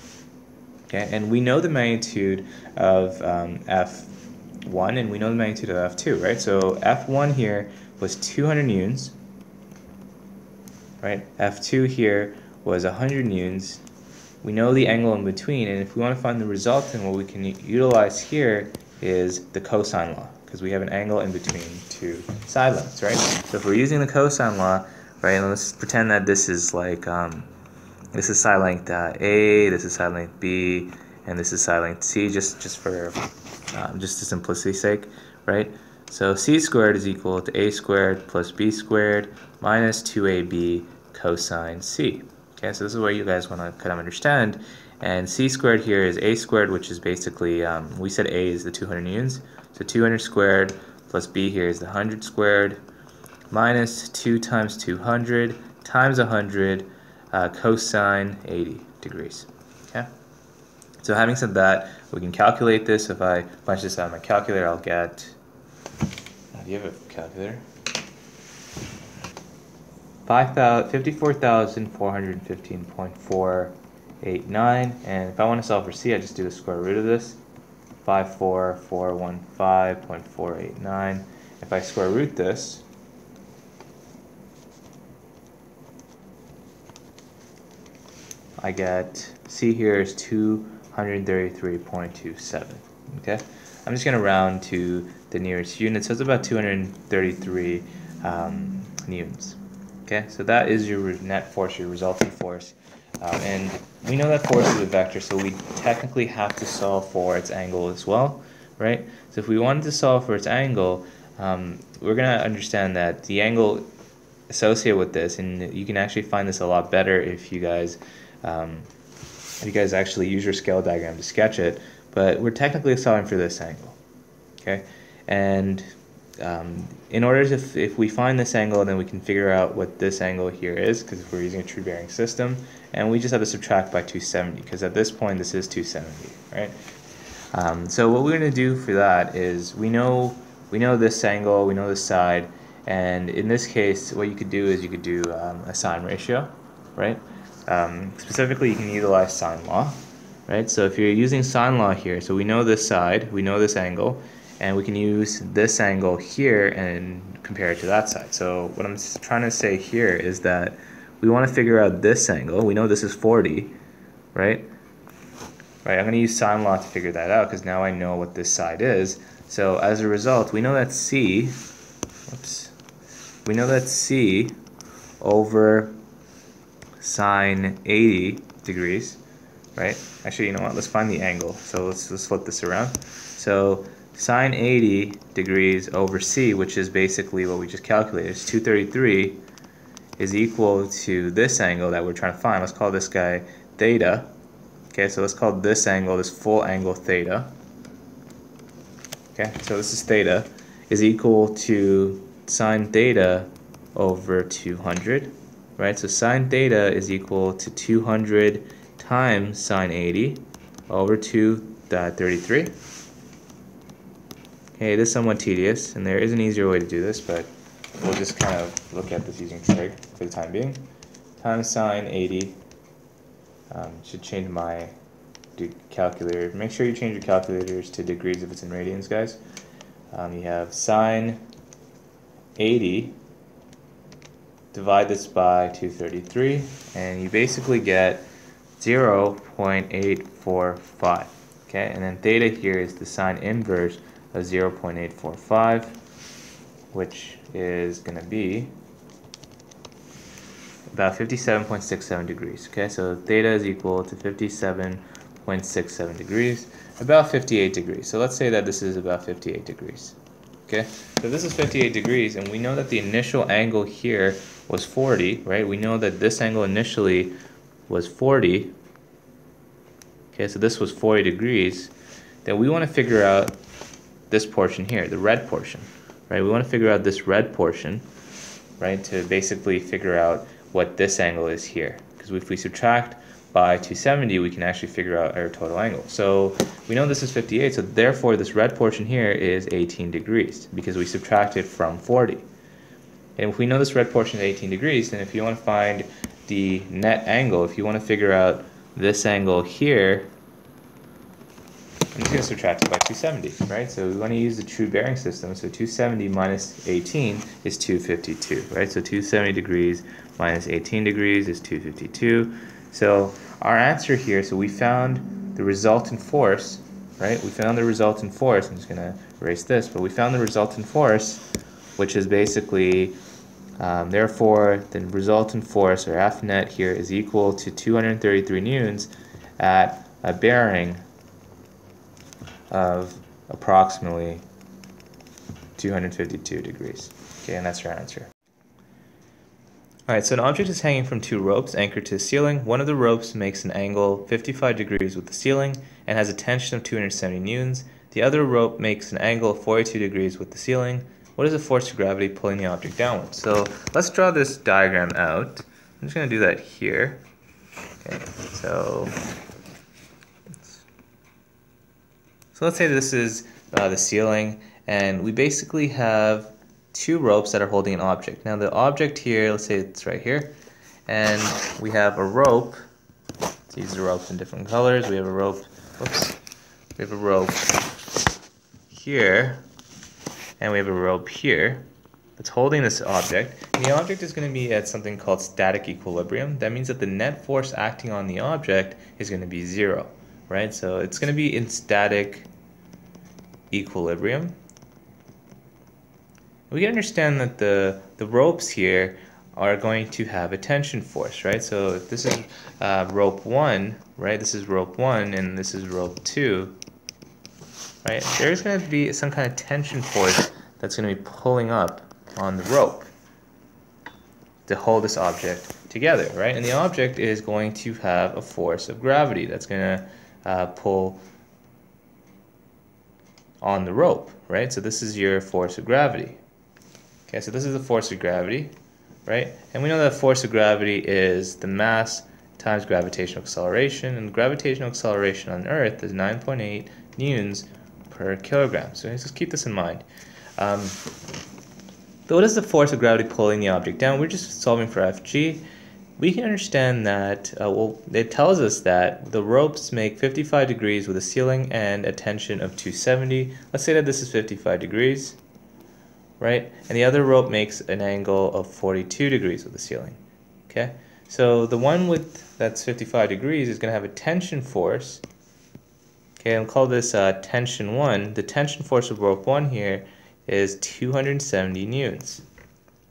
Okay, and we know the magnitude of um, F1 and we know the magnitude of F2, right? So F1 here was 200 newtons, right? F2 here was 100 newtons. We know the angle in between, and if we want to find the result, resultant, what we can utilize here is the cosine law, because we have an angle in between two side lengths, right? So if we're using the cosine law, right, let's pretend that this is like um, this is side length uh, A, this is side length B, and this is side length C, just, just for um, just to simplicity's sake, right? So C squared is equal to A squared plus B squared minus 2AB cosine C. Okay, so this is what you guys want to kind of understand. And C squared here is A squared, which is basically, um, we said A is the 200 newtons. So 200 squared plus B here is the 100 squared minus 2 times 200 times 100 uh, cosine 80 degrees. Okay. So having said that, we can calculate this. If I punch this out of my calculator, I'll get. Do you have a calculator? 54,415.489. And if I want to solve for c, I just do the square root of this. 54415.489. If I square root this, I get C here is 233.27. Okay, I'm just going to round to the nearest unit, so it's about 233 um, newtons. Okay, so that is your net force, your resulting force. Um, and we know that force is a vector, so we technically have to solve for its angle as well, right? So if we wanted to solve for its angle, um, we're going to understand that the angle associated with this, and you can actually find this a lot better if you guys um, you guys actually use your scale diagram to sketch it, but we're technically solving for this angle, okay? And um, in order to, if we find this angle, then we can figure out what this angle here is, because we're using a true bearing system, and we just have to subtract by 270, because at this point this is 270, right? Um, so what we're going to do for that is we know we know this angle, we know this side, and in this case, what you could do is you could do um, a sine ratio, right? Um, specifically, you can utilize sine law, right? So if you're using sine law here, so we know this side, we know this angle, and we can use this angle here and compare it to that side. So what I'm trying to say here is that we want to figure out this angle. We know this is 40, right? Right, I'm going to use sine law to figure that out because now I know what this side is. So as a result, we know that C, whoops, we know that C over sine 80 degrees, right? Actually, you know what? Let's find the angle. So let's, let's flip this around. So sine 80 degrees over c, which is basically what we just calculated, is 233, is equal to this angle that we're trying to find. Let's call this guy theta. Okay, so let's call this angle, this full angle theta. Okay, so this is theta, is equal to sine theta over 200 right? So sine theta is equal to 200 times sine 80 over 233. Okay, this is somewhat tedious, and there is an easier way to do this, but we'll just kind of look at this using trig for the time being. Times sine 80 um, should change my calculator. Make sure you change your calculators to degrees if it's in radians, guys. Um, you have sine 80 divide this by 233 and you basically get 0.845 okay and then theta here is the sine inverse of 0.845 which is going to be about 57.67 degrees okay so theta is equal to 57.67 degrees about 58 degrees so let's say that this is about 58 degrees okay so this is 58 degrees and we know that the initial angle here was 40, right? We know that this angle initially was 40. Okay, so this was 40 degrees. Then we want to figure out this portion here, the red portion. right? We want to figure out this red portion, right, to basically figure out what this angle is here. Because if we subtract by 270, we can actually figure out our total angle. So we know this is 58, so therefore this red portion here is 18 degrees because we subtracted from 40. And if we know this red portion is 18 degrees, then if you want to find the net angle, if you want to figure out this angle here, I'm just going to subtract it by 270, right? So we want to use the true bearing system. So 270 minus 18 is 252, right? So 270 degrees minus 18 degrees is 252. So our answer here, so we found the resultant force, right? We found the resultant force. I'm just going to erase this, but we found the resultant force, which is basically, um, therefore, the resultant force, or F net here, is equal to 233 newtons at a bearing of approximately 252 degrees. Okay, and that's your answer. Alright, so an object is hanging from two ropes anchored to the ceiling. One of the ropes makes an angle 55 degrees with the ceiling and has a tension of 270 newtons. The other rope makes an angle of 42 degrees with the ceiling. What is the force of gravity pulling the object downward? So let's draw this diagram out. I'm just going to do that here. Okay, so So let's say this is uh, the ceiling and we basically have two ropes that are holding an object. Now the object here, let's say it's right here, and we have a rope. Let's use the ropes in different colors. We have a rope, oops, we have a rope here, and we have a rope here that's holding this object. And the object is going to be at something called static equilibrium. That means that the net force acting on the object is going to be zero right? So it's going to be in static equilibrium. We can understand that the, the ropes here are going to have a tension force, right? So if this is uh, rope 1, right, this is rope 1 and this is rope 2, right, there's going to be some kind of tension force that's going to be pulling up on the rope to hold this object together, right? And the object is going to have a force of gravity that's going to uh, pull on the rope, right? So this is your force of gravity. Okay, so this is the force of gravity, right? And we know that force of gravity is the mass times gravitational acceleration, and gravitational acceleration on Earth is 9.8 newtons per kilogram. So let's just keep this in mind. Um, so what is the force of gravity pulling the object down? We're just solving for Fg we can understand that, uh, well, it tells us that the ropes make 55 degrees with a ceiling and a tension of 270. Let's say that this is 55 degrees, right? And the other rope makes an angle of 42 degrees with a ceiling, okay? So the one with that's 55 degrees is going to have a tension force, okay, I'll call this uh, tension 1. The tension force of rope 1 here is 270 newtons.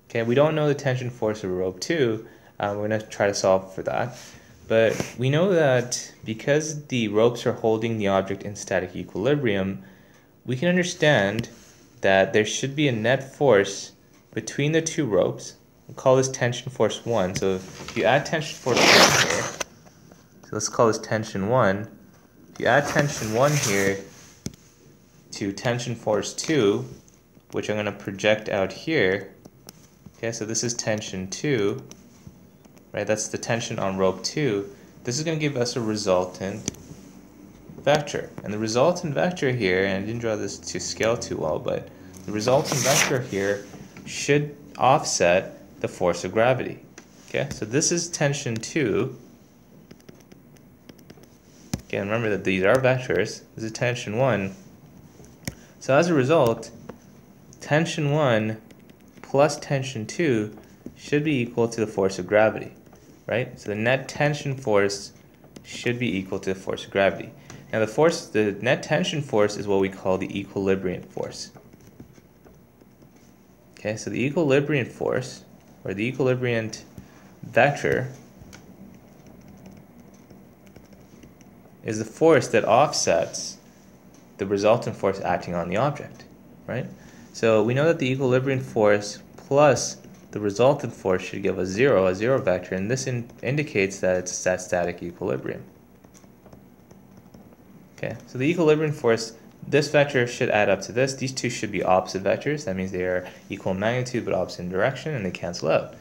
Okay, we don't know the tension force of rope 2, um, we're going to try to solve for that. But we know that because the ropes are holding the object in static equilibrium, we can understand that there should be a net force between the two ropes. We'll call this tension force 1. So if you add tension force 1 here, so let's call this tension 1. If you add tension 1 here to tension force 2, which I'm going to project out here, okay, so this is tension 2, right? That's the tension on rope 2. This is going to give us a resultant vector. And the resultant vector here, and I didn't draw this to scale too well, but the resultant vector here should offset the force of gravity. Okay, so this is tension 2. Again, remember that these are vectors. This is tension 1. So as a result, tension 1 plus tension 2 should be equal to the force of gravity right? So the net tension force should be equal to the force of gravity. Now the force, the net tension force is what we call the equilibrium force. Okay, so the equilibrium force, or the equilibrium vector, is the force that offsets the resultant force acting on the object, right? So we know that the equilibrium force plus the resultant force should give a zero, a zero vector, and this in indicates that it's at static equilibrium. Okay, so the equilibrium force this vector should add up to this. These two should be opposite vectors. That means they are equal in magnitude but opposite in direction and they cancel out.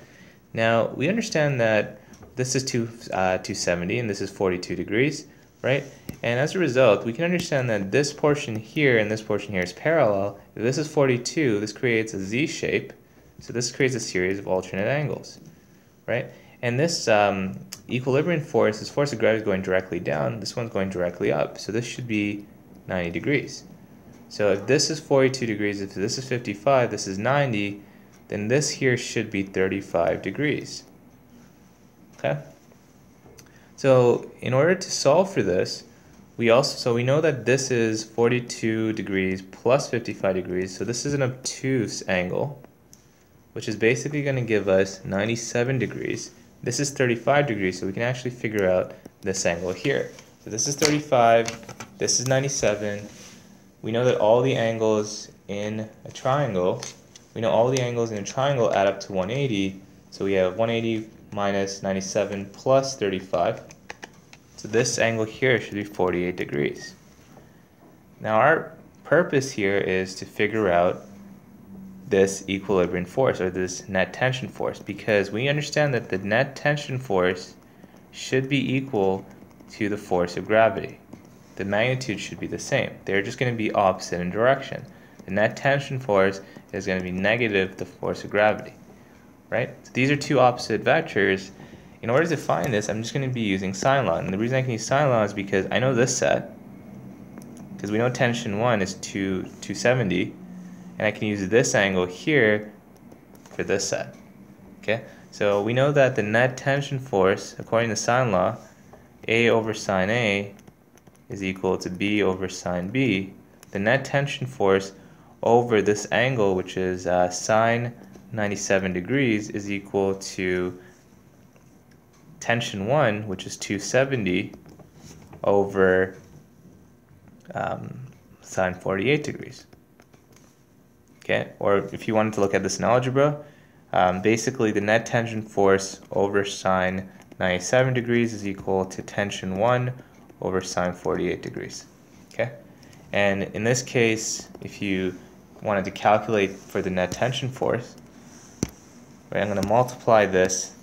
Now we understand that this is two, uh, 270 and this is 42 degrees, right? And as a result, we can understand that this portion here and this portion here is parallel. If this is 42, this creates a Z shape. So this creates a series of alternate angles, right? And this um, equilibrium force, this force of gravity is going directly down, this one's going directly up. So this should be 90 degrees. So if this is 42 degrees, if this is 55, this is 90, then this here should be 35 degrees. Okay? So in order to solve for this, we also so we know that this is 42 degrees plus 55 degrees, so this is an obtuse angle, which is basically going to give us 97 degrees. This is 35 degrees, so we can actually figure out this angle here. So this is 35, this is 97. We know that all the angles in a triangle, we know all the angles in a triangle add up to 180. So we have 180 minus 97 plus 35. So this angle here should be 48 degrees. Now our purpose here is to figure out this equilibrium force or this net tension force because we understand that the net tension force should be equal to the force of gravity. The magnitude should be the same. They're just going to be opposite in direction. The net tension force is going to be negative the force of gravity. Right? So these are two opposite vectors. In order to find this, I'm just going to be using sine law. And the reason I can use sine law is because I know this set, because we know tension 1 is 2, 270, and I can use this angle here for this set. Okay? So we know that the net tension force, according to sine law, a over sine A is equal to B over sine B, the net tension force over this angle, which is uh, sine 97 degrees, is equal to tension 1, which is 270, over um, sine 48 degrees. Okay, or if you wanted to look at this in algebra, um, basically the net tension force over sine 97 degrees is equal to tension 1 over sine 48 degrees. Okay? And in this case, if you wanted to calculate for the net tension force, right, I'm going to multiply this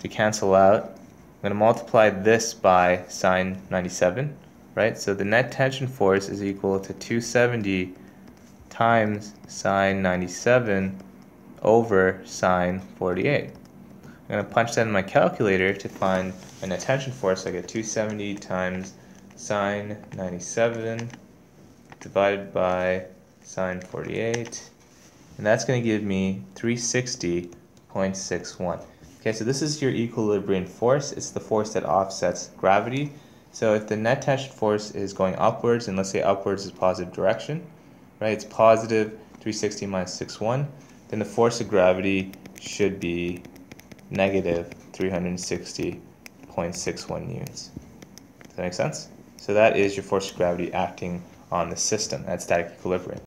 to cancel out. I'm going to multiply this by sine 97, right? So the net tension force is equal to 270 times sine 97 over sine 48. I'm going to punch that in my calculator to find an net tension force. I get 270 times sine 97 divided by sine 48. And that's going to give me 360.61. Okay, so this is your equilibrium force. It's the force that offsets gravity. So if the net tension force is going upwards, and let's say upwards is positive direction, right? It's positive 360 minus 61, then the force of gravity should be negative 360.61 newtons. Does that make sense? So that is your force of gravity acting on the system at static equilibrium.